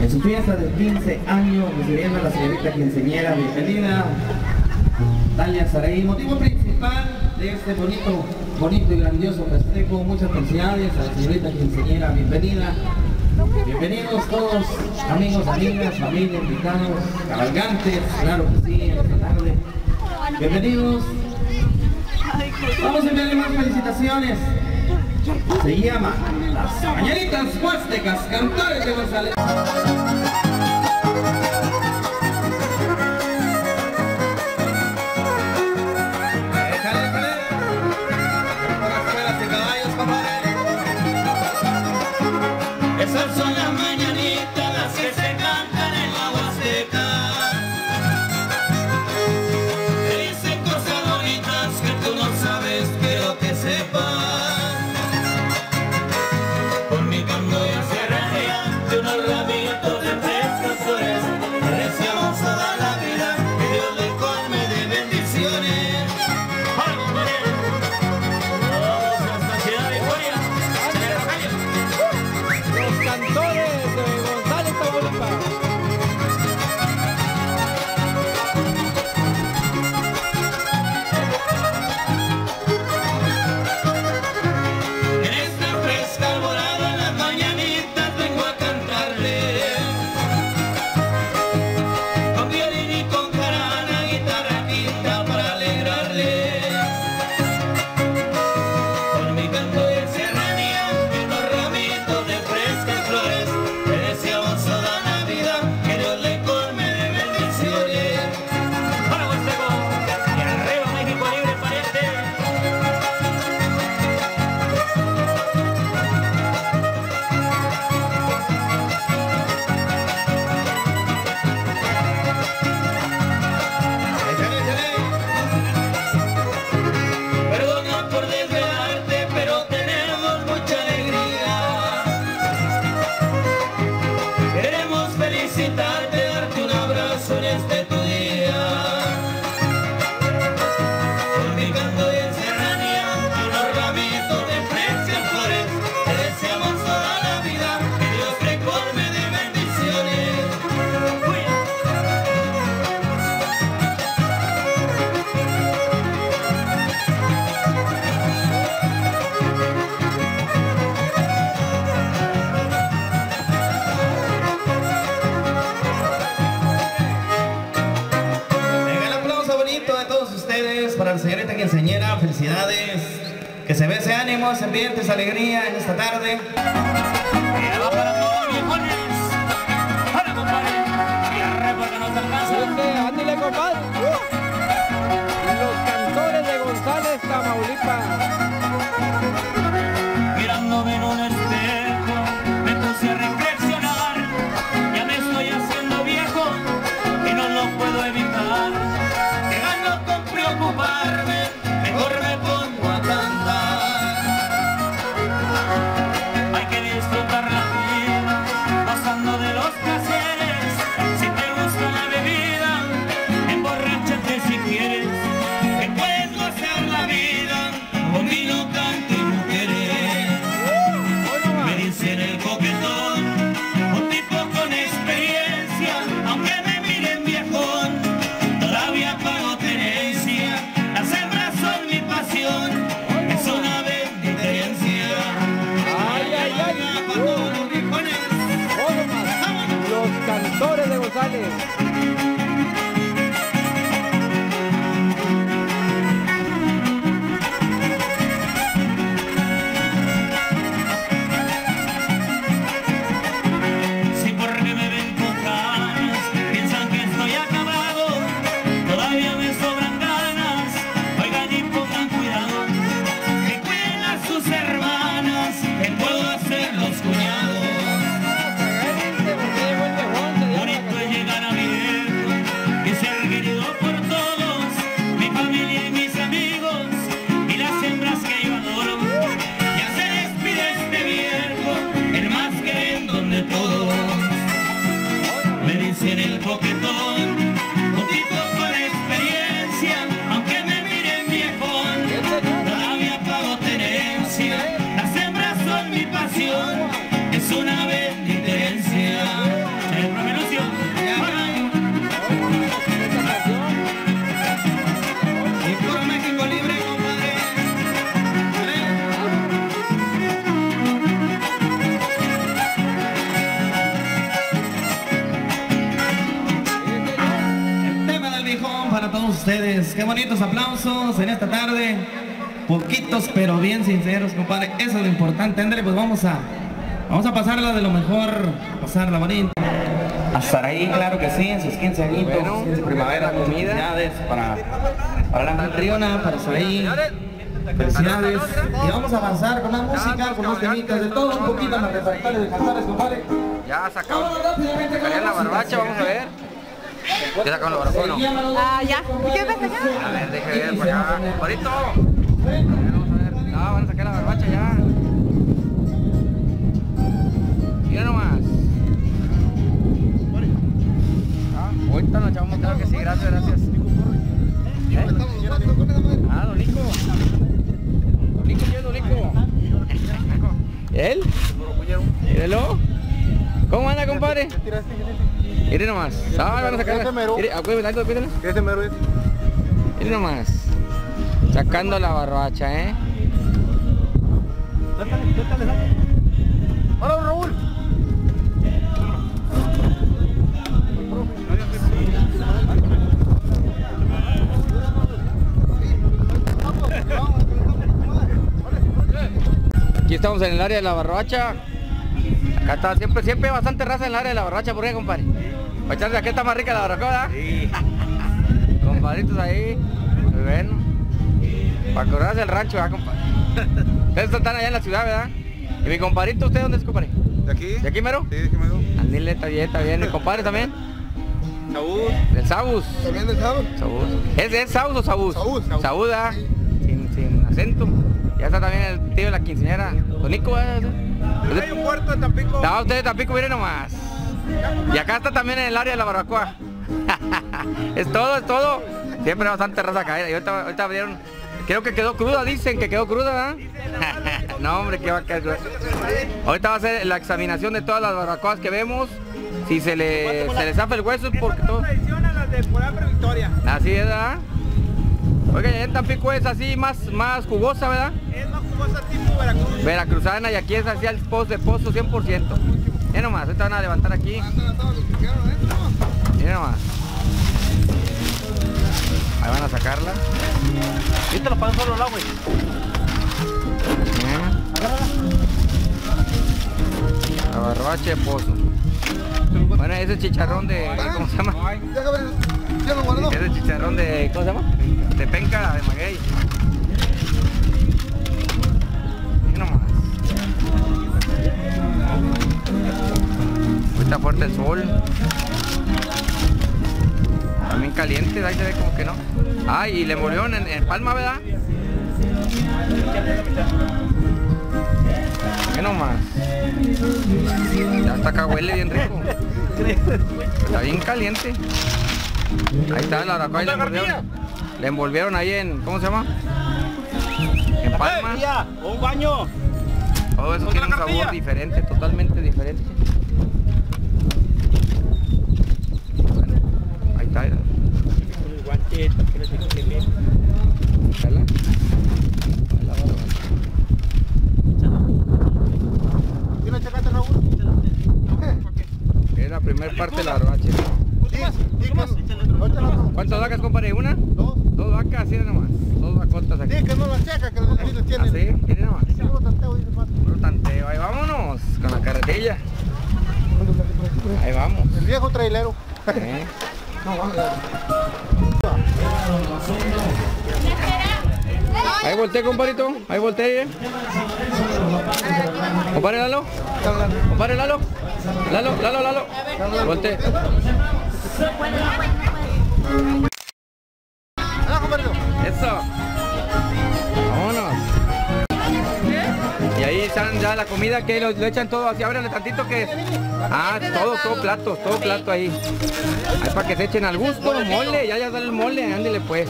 en su fiesta de 15 años, recibiendo a la señorita quinceñera. Bienvenida, Talia Saí. Motivo principal de este bonito, bonito y grandioso festejo. Muchas felicidades a la señorita quien quinceñera. Bienvenida. Bienvenidos todos, amigos, amigas, familia, invitados, cabalgantes, claro que sí, esta tarde. Bienvenidos Vamos a enviarle más felicitaciones. Se llama Las Mañanitas Huastecas, cantores de González. Que se ve ese ánimo, ese ambiente, esa alegría en esta tarde. Ándale, compadre. Bonitos aplausos en esta tarde. Poquitos pero bien sinceros, compadre. Eso es lo importante. Ándale, pues vamos a vamos a pasarla de lo mejor, pasarla bonita. A Saraí, claro que sí, en sus 15 añitos, 15 primavera, felicidades para, para la anfitriona, para Saraí. Felicidades. Y vamos a avanzar con la música, con los temitas, de todo un poquito en la repertorio de cantares, compadre. Ya sacamos. Sacarían la barbacha, vamos a ver. ¿Ya sacaron barbacha o no? Ah, ya. A ver, deje ver por acá. Ver, vamos a ver. No, van a sacar la barbacha ya. Mira nomás. Ah, ahorita nos echamos, claro que sí, gracias, gracias. ¿Eh? Ah, don Nico. Don Nico, ¿quién es don Nico? [LAUGHS] ¿Él? Míralo. ¿Cómo anda, compadre? Mire nomás. Ah, van a sacar. Mire, acuérdate, tanto, pídele. Mire nomás. Sacando la barbacha, ¿eh? Hola, Raúl. Aquí estamos en el área de la barbacha. Acá está siempre, siempre bastante raza en el área de la barbacha, ¿por qué, compadre? Para echarle aquí está más rica la barbacoa. Sí. [LAUGHS] Compadritos ahí, bueno. Para acordarse el rancho, ¿verdad, compadre? [LAUGHS] Ustedes están allá en la ciudad, ¿verdad? ¿Y mi compadrito, usted dónde es, compadre? ¿De aquí? ¿De aquí, mero? Sí, de aquí mero. Andile, está bien, está bien. ¿Mi compadre también? Sabús. ¿Del Sabus? ¿También del Sabús? Sabús. ¿Es, es Sabus o? Sabús. Sabús, ¿verdad? Sin, sin acento. Ya está también el tío de la quinceañera. Tonico, ¿verdad? Hay un puerto de Tampico. No, usted de Tampico, miren nomás. Y acá está también en el área de la barbacoa. [LAUGHS] es todo, es todo. Siempre bastante raza caída. Y ahorita, ahorita abrieron. Creo que quedó cruda, dicen que quedó cruda, ¿verdad? [LAUGHS] no, hombre, que va a quedar cruda. Ahorita va a ser la examinación de todas las barbacoas que vemos. Si se le, se le zafa el hueso es porque todo. Así es, ¿verdad? Oiga, en Tampico es así más, más jugosa, ¿verdad? Es más jugosa tipo Veracruz. Veracruzana y aquí es así al pozo de pozo 100%. Miren nomás, ahorita van a levantar aquí. Miren nomás. Ahí van a sacarla. te lo pago solo el agua. La de pozo. Bueno, ese es chicharrón de. ¿Cómo se llama? Ese es chicharrón de. ¿Cómo se llama? De penca, de maguey. Hoy está fuerte el sol. También caliente, ahí se ve como que no. Ah, y le murió en, en Palma, ¿verdad? Mira nomás. Ya hasta acá huele bien rico. Está bien caliente. Ahí está la aracuá y le envolvieron. Le envolvieron ahí en. ¿Cómo se llama? En palma. Un baño. Todo eso tiene un sabor diferente, totalmente diferente. Bueno, ahí está. jala. Es la primera parte de la barbacha. ¿Cuántas vacas, compadre? ¿Una? Dos. Dos vacas, así nomás. Dos vacotas aquí. Sí, que no la checa, que así la tienen. ¿Así? ¿Tiene nomás? Puro tanteo, dice Paco. Puro tanteo. Ahí vámonos, con la carretilla. Ahí vamos. El viejo trailero. Eh. Ahí volteé, compadrito. Ahí volteé. Compadre Lalo. Compadre Lalo. Lalo, Lalo, Lalo. Volteé. La comida que lo, lo echan todo así, ábrele tantito que. Ah, todo, todo plato, todo plato ahí. Ahí para que se echen al gusto, mole, ya ya sale el mole, ándele pues.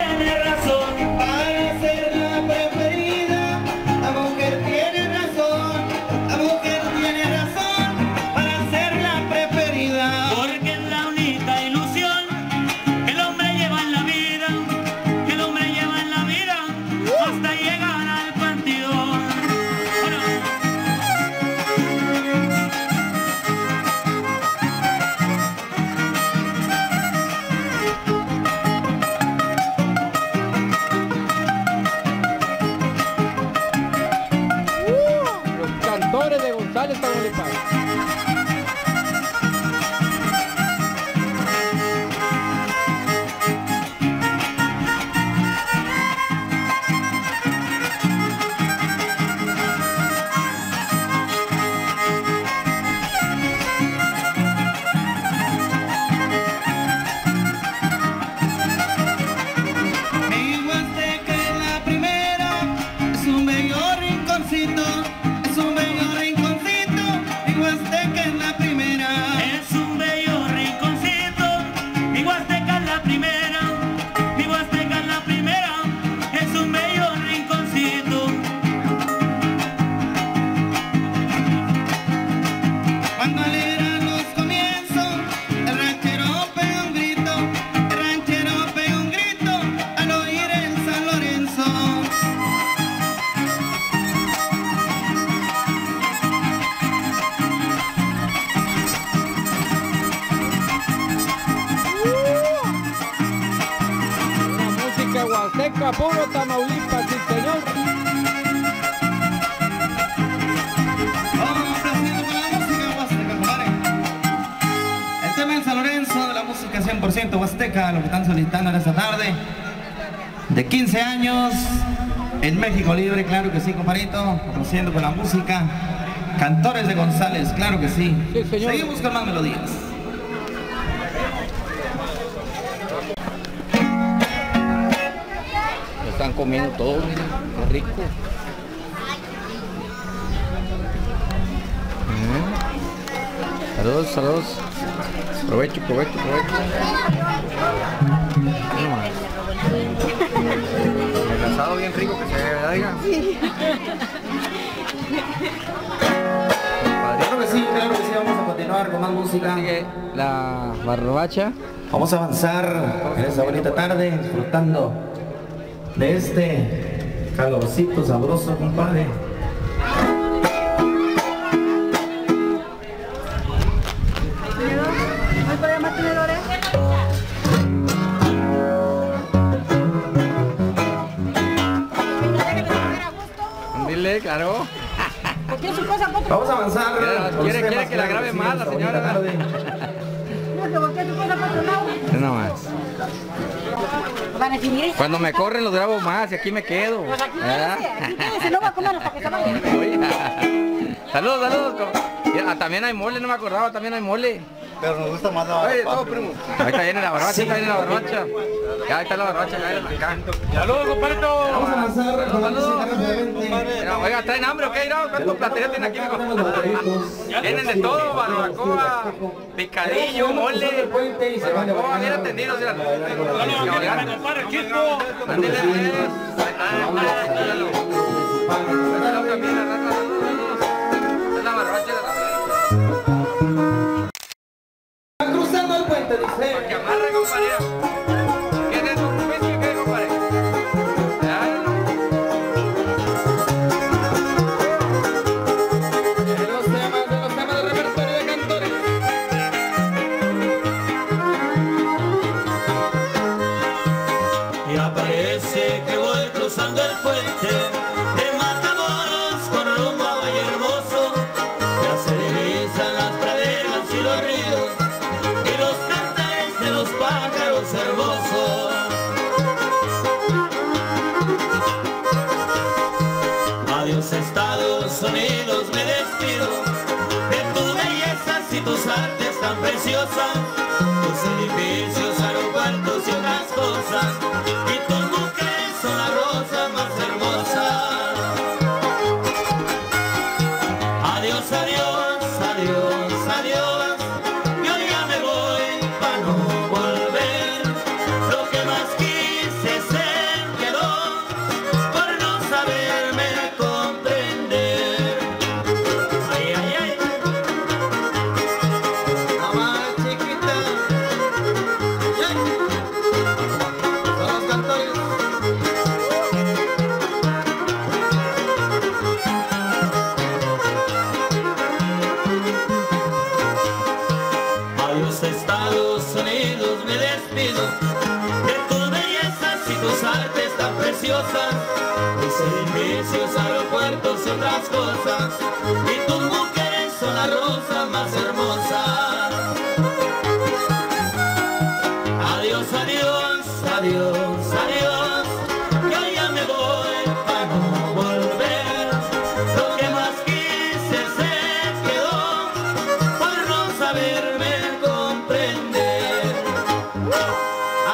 En México Libre, claro que sí, compadrito. Complaciendo con la música. Cantores de González, claro que sí. Seguimos con más melodías. Lo están comiendo todo, mira, qué rico. Mm. Saludos, saludos. Provecho, provecho, provecho. Bien rico que se ve, ¿verdad, hija? Claro que sí, claro que sí, vamos a continuar con más música. La barbacha. Vamos a avanzar en esta bonita tarde, disfrutando de este calorcito sabroso, compadre. Cuando me corren los grabo más y aquí me quedo. Pues aquí ¿verdad? quédese, aquí quédese, no va a comer hasta que se vaya. Oye, Saludos, saludos. Ya, También hay mole, no me acordaba, también hay mole. Pero nos gusta más la Oye, todo, primo. Ahorita viene la barbacha, ahorita viene la barbacha. Ya ahí está la barbacha, ya viene acá. Saludos, compadrito. Vamos a avanzar con la Oiga, ¿traen hambre o qué? ¿Cuántos platerías tienen aquí? Tienen de todo, barbacoa, picadillo, mole, barbacoa, bien atendidos. mira. Cabalgando. Ándele, y tus mujeres son las rosas más hermosas. Adiós, adiós, adiós, adiós, yo ya me voy para no volver, lo que más quise se quedó por no saberme comprender.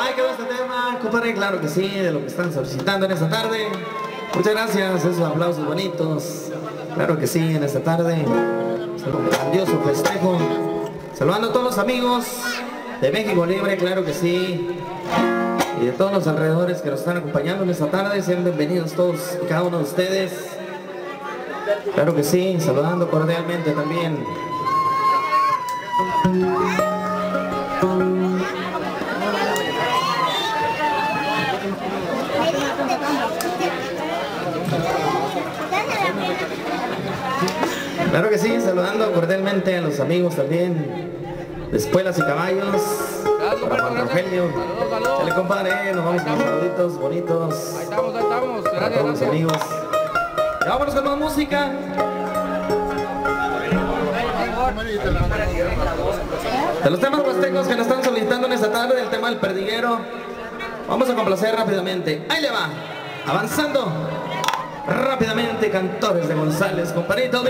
Ay, qué este tema, compadre, claro que sí, de lo que están solicitando en esta tarde. Muchas gracias, esos aplausos bonitos. Claro que sí, en esta tarde. Un grandioso festejo. Saludando a todos los amigos de México Libre, claro que sí. Y de todos los alrededores que nos están acompañando en esta tarde. Sean bienvenidos todos y cada uno de ustedes. Claro que sí, saludando cordialmente también. Claro que sí, saludando cordialmente a los amigos también de Espuelas y Caballos. Para Juan Rogelio. Dale compadre, nos vamos con los saluditos bonitos. Ahí estamos, ahí estamos. Para Gracias, todos los gracias. amigos. Ya vámonos con más música. De los temas huastecos que nos están solicitando en esta tarde, el tema del perdiguero, vamos a complacer rápidamente. Ahí le va, avanzando rápidamente, cantores de González, compadrito,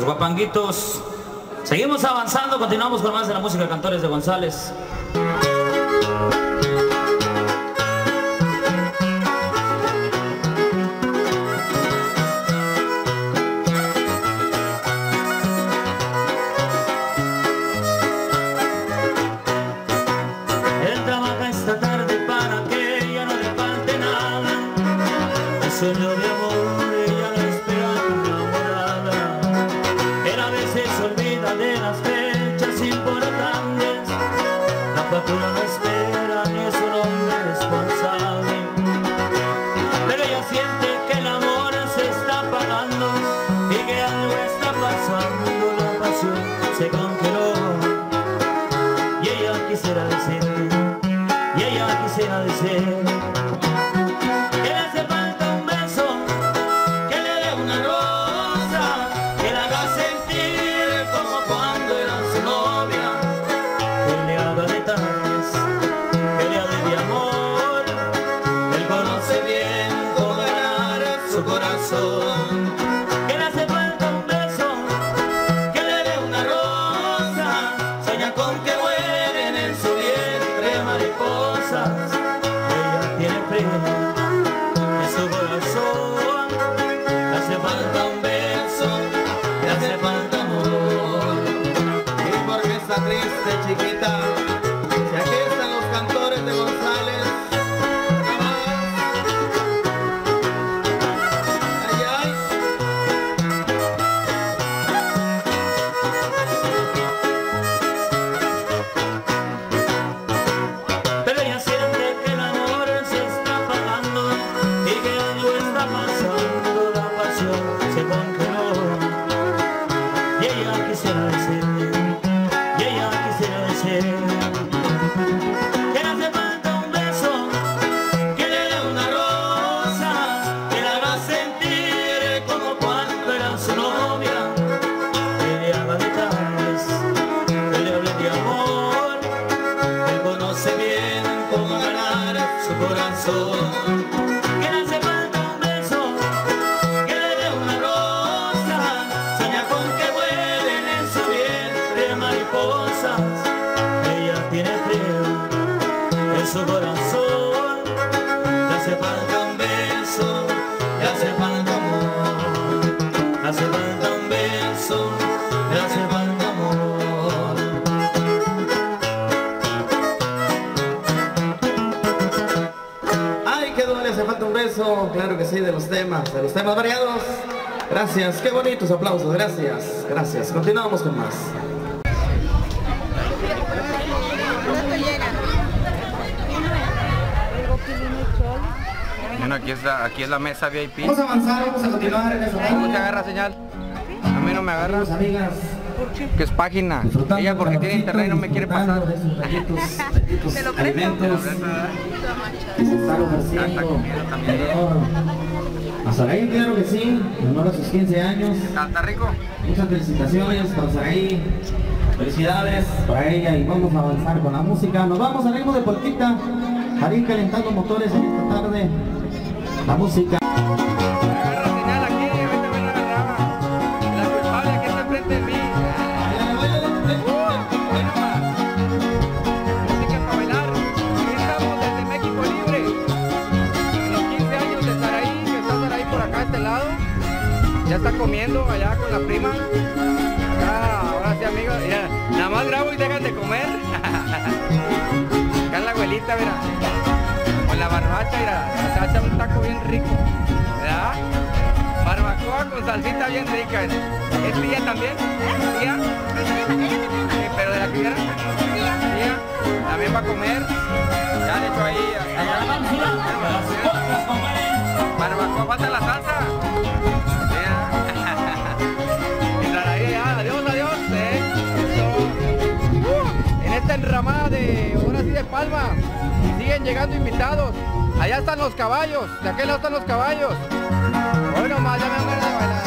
Los Guapanguitos. Seguimos avanzando, continuamos con más de la música Cantores de González. Gracias, qué bonitos aplausos, gracias, gracias. Continuamos con más. Bueno, aquí es la, aquí es la mesa VIP. Vamos a avanzar, vamos a continuar en esa ¿Cómo te agarra señal? A mí no me agarra. amigas. Que es página. Ella porque tiene internet y no me quiere pasar. alrededor. [LAUGHS] A Saraí, claro que sí, en honor a sus 15 años. ¿Está rico? Muchas felicitaciones para Saraí. Felicidades para ella y vamos a avanzar con la música. Nos vamos al ritmo de polquita. Ir calentando motores en esta tarde. La música. Está comiendo allá con la prima. Acá, ahora sí, amigos. Mira, nada más grabo y dejan de comer. [LAUGHS] Acá la abuelita, mira. Con la barbacha, mira. Se hace un taco bien rico. ¿Verdad? Barbacoa con salsita bien rica. ¿Es tía también? ¿Tía? Pero de la criada. Tía. También va a comer. Ya han hecho ahí. Barbacoa, falta la salsa. Esta enramada de, ahora sí de palma, siguen llegando invitados. Allá están los caballos, de aquel lado están los caballos. Bueno, más ya me ganas de bailar.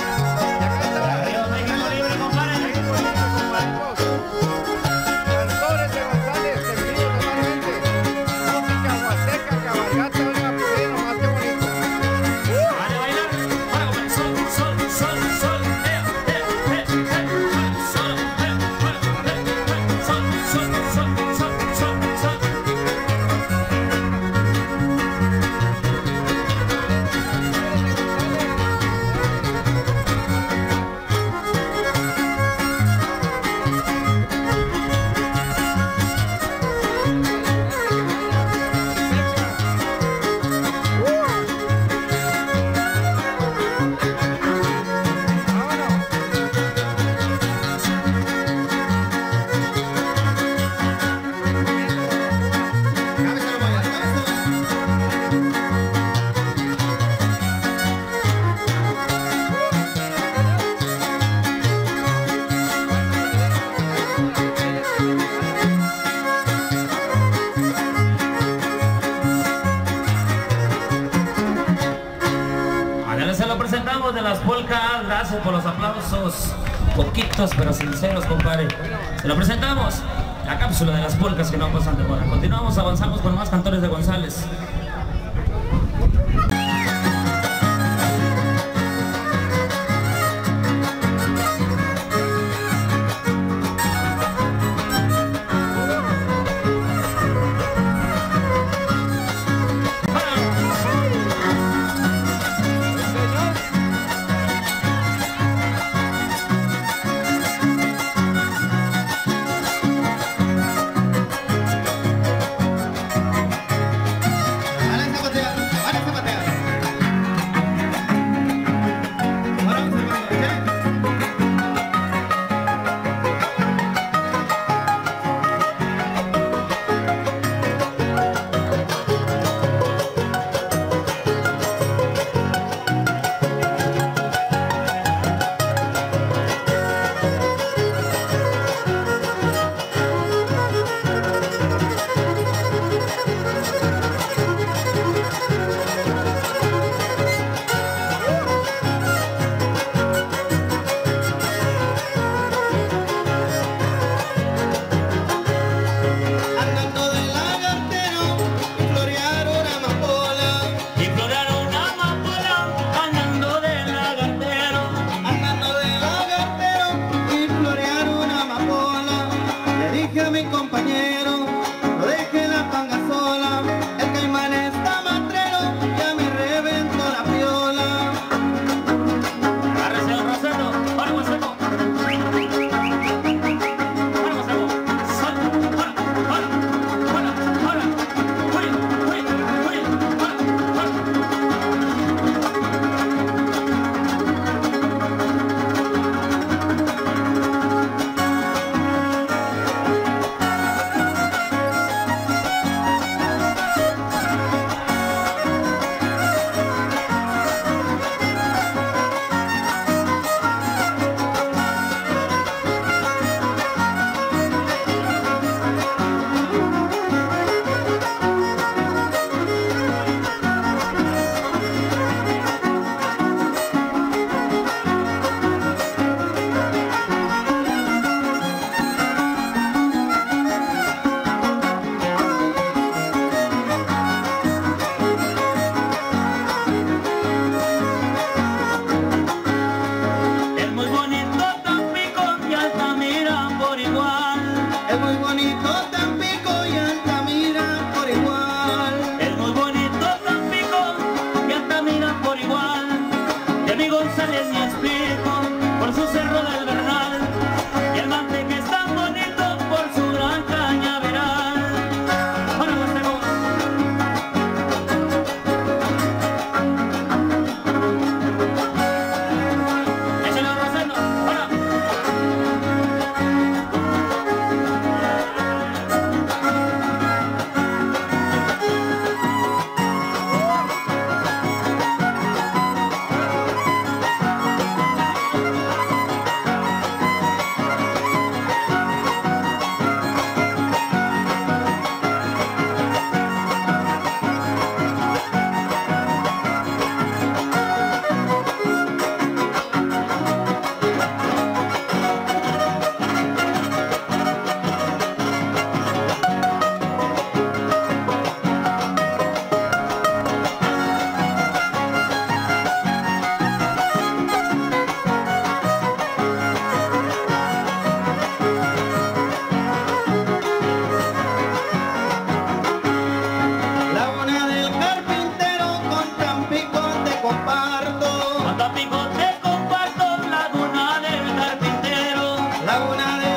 la luna de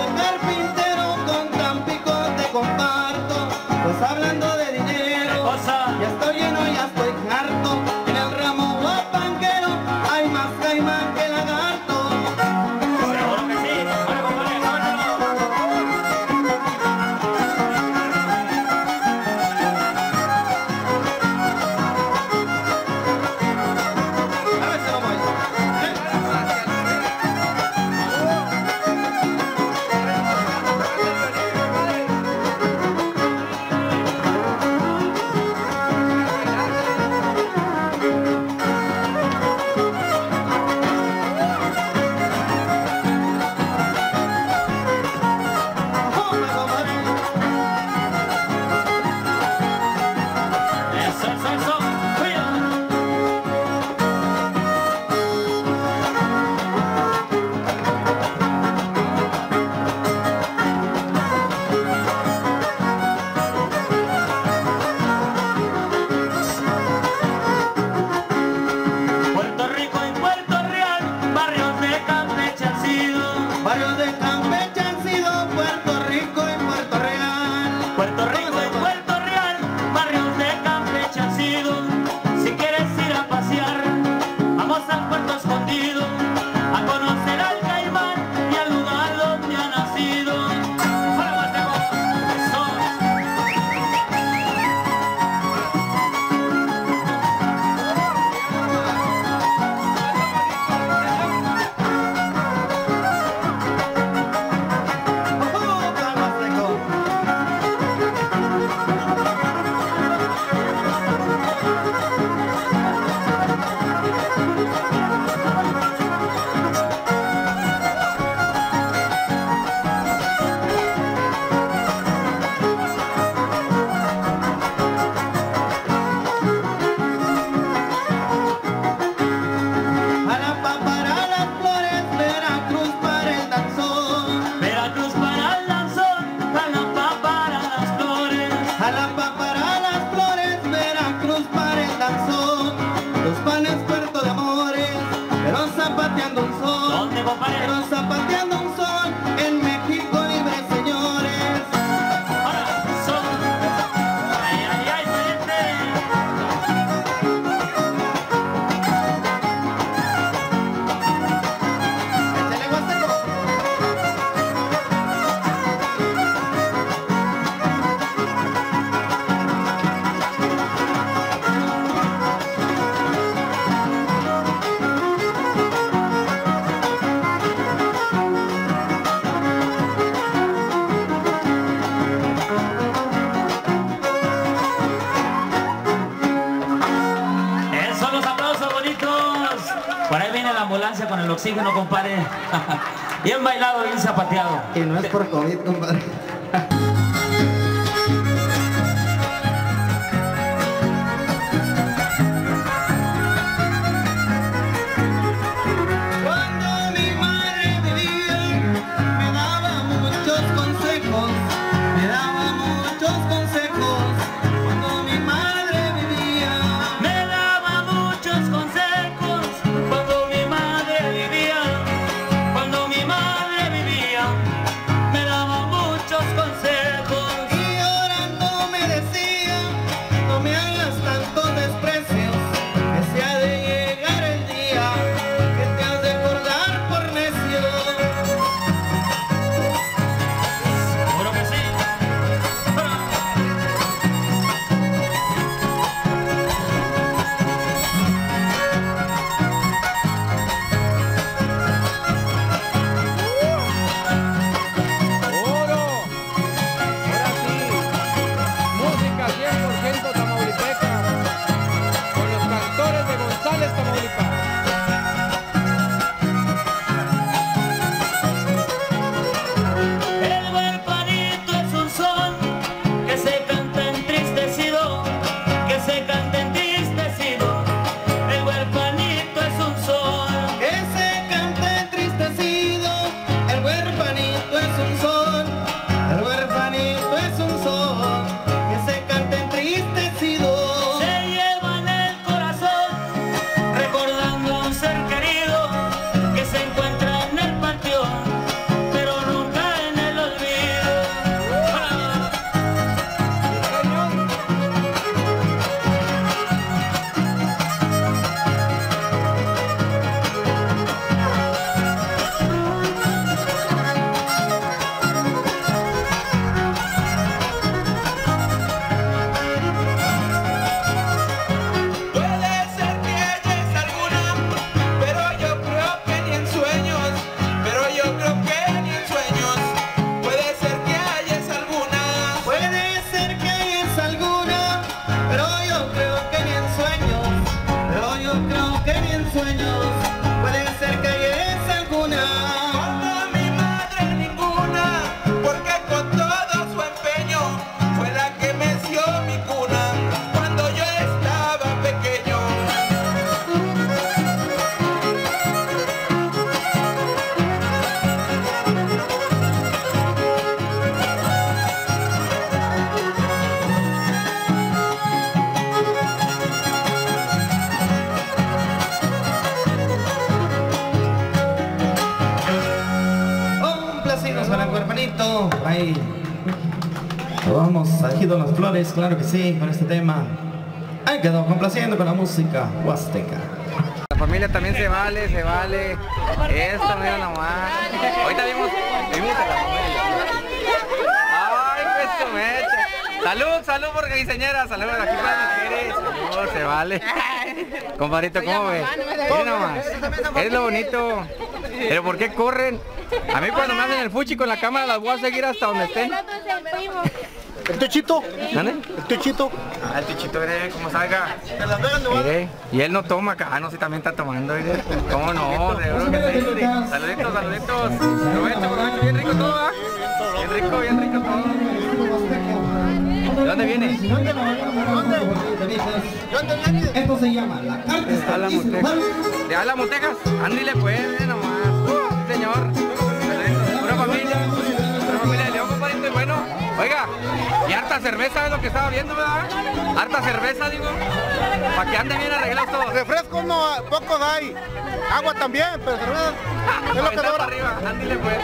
bailado, bien zapateado. Y no es por COVID, compadre. Claro que sí, con este tema. Ahí quedó, complaciendo con la música huasteca. La familia también se vale, se vale. Esto, mira nomás. Ahorita vimos, vimos a la familia. Ay, pues mecha. Salud, salud por diseñera, salud aquí para las mujeres. Salud, se vale. Compadrito, ¿cómo ve? Mira nomás. Es lo bonito. Pero ¿por qué corren? A mí cuando me hacen el fuchi con la cámara las voy a seguir hasta donde estén. ¿El techito? ¿Dónde? ¿El techito? Ah, el tichito, mire cómo salga. Mire, y él no toma acá. Ah, no, sí también está tomando, mire. ¿Cómo no? Seguro que sí. Saluditos, saluditos. Provecho, provecho, bien rico todo, ¿ah? Bien rico, bien rico todo. ¿De dónde viene? Esto se llama la carta Álamo, Texas. De Álamo, Texas. Ándile pues, nomás. Uh, señor. Pura familia. Pura familia de León, compadrito. Y bueno, oiga, harta cerveza es lo que estaba viendo, ¿verdad? Harta cerveza, digo. Para que ande bien arreglado todo. Refrescos no, pocos hay. Agua también, pero cerveza es lo que para arriba, ándile pues.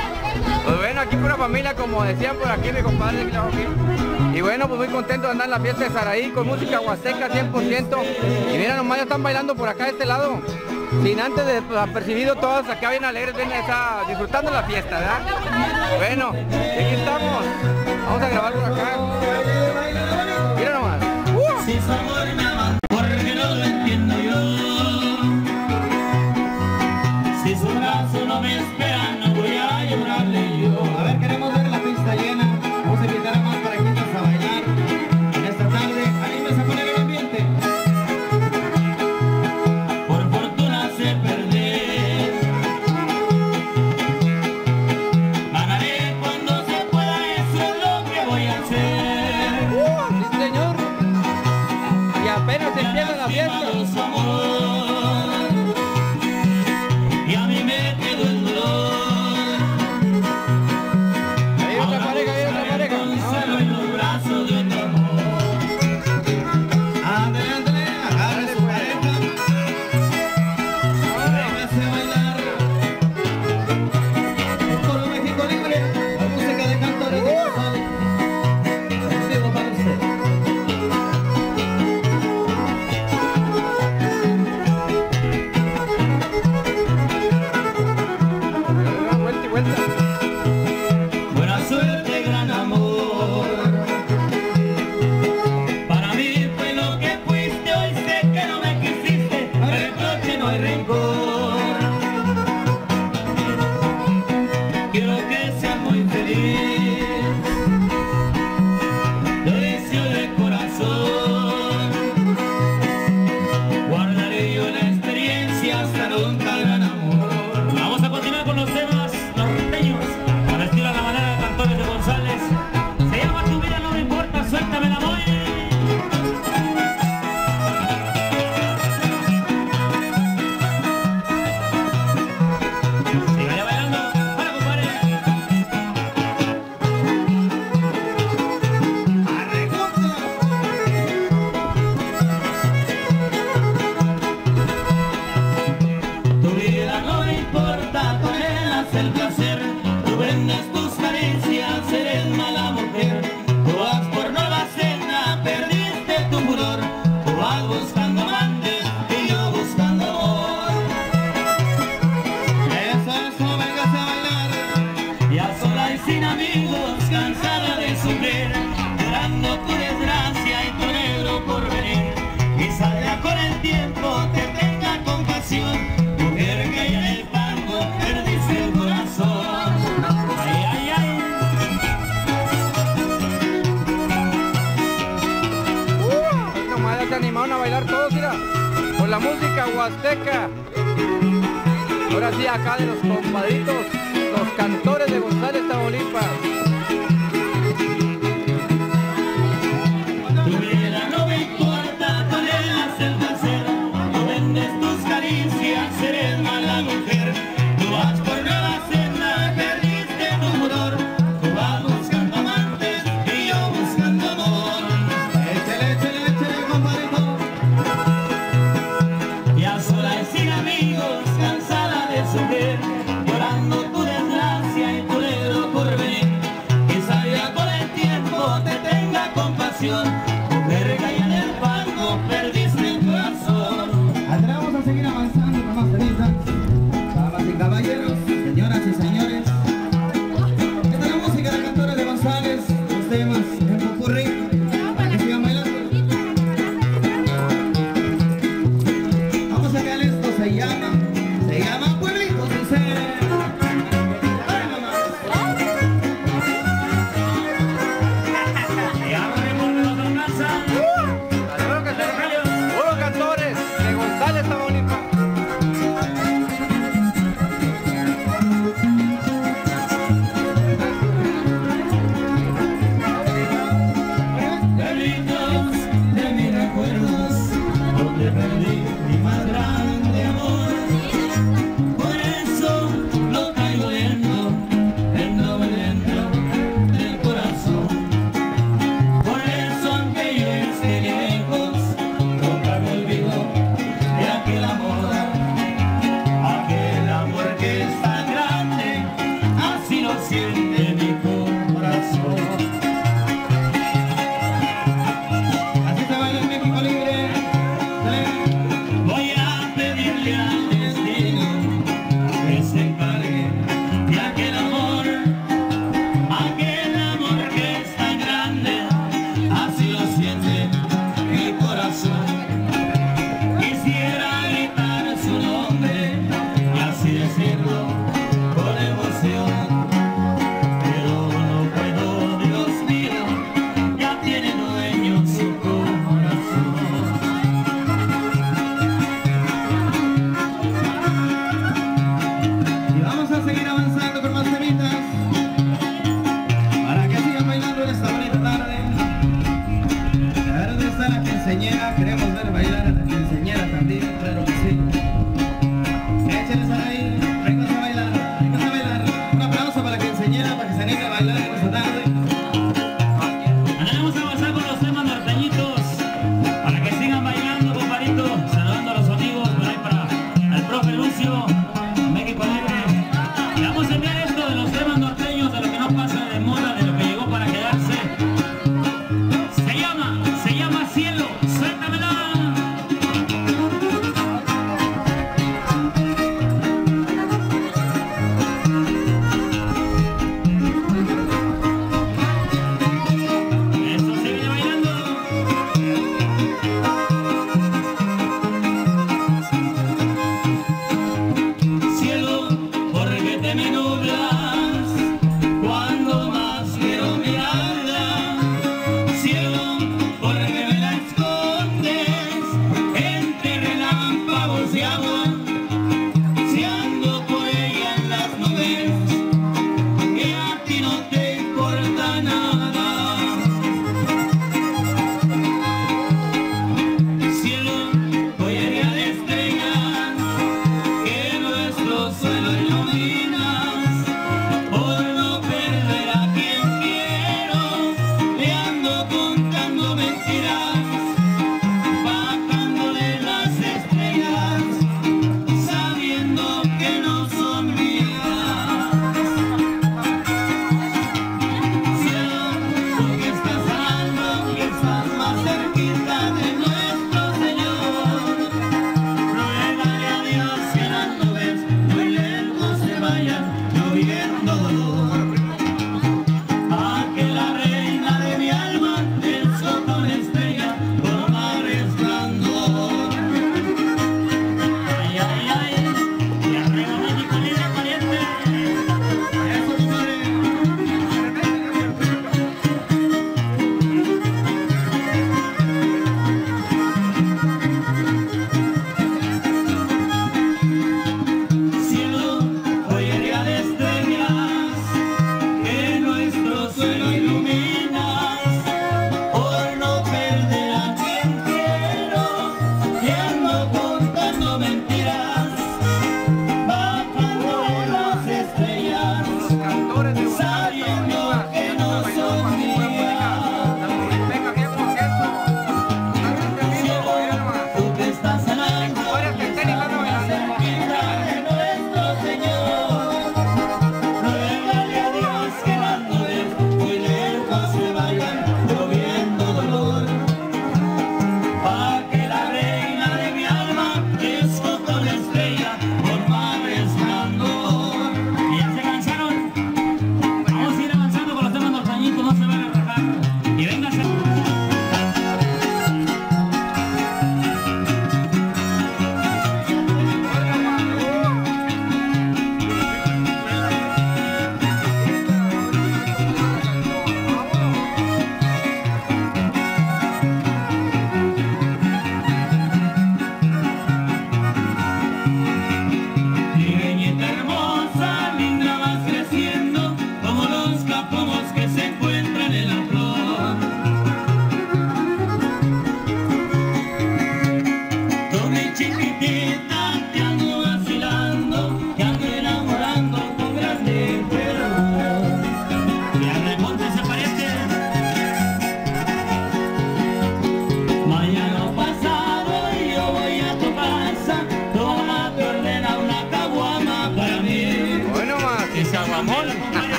Pues bueno, aquí pura familia, como decían por aquí mi compadre Y bueno, pues muy contento de andar en la fiesta de Saraí con música huasteca 100%. Y mira nomás, ya están bailando por acá de este lado. Sin antes de pues, percibido todos acá bien alegres, bien está disfrutando la fiesta, ¿verdad? Bueno, aquí estamos. Vamos a grabarlo acá. Mira nomás.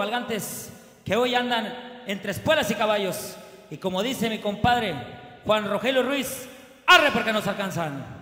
Cabalgantes que hoy andan entre espuelas y caballos. Y como dice mi compadre Juan Rogelio Ruiz, arre porque nos alcanzan.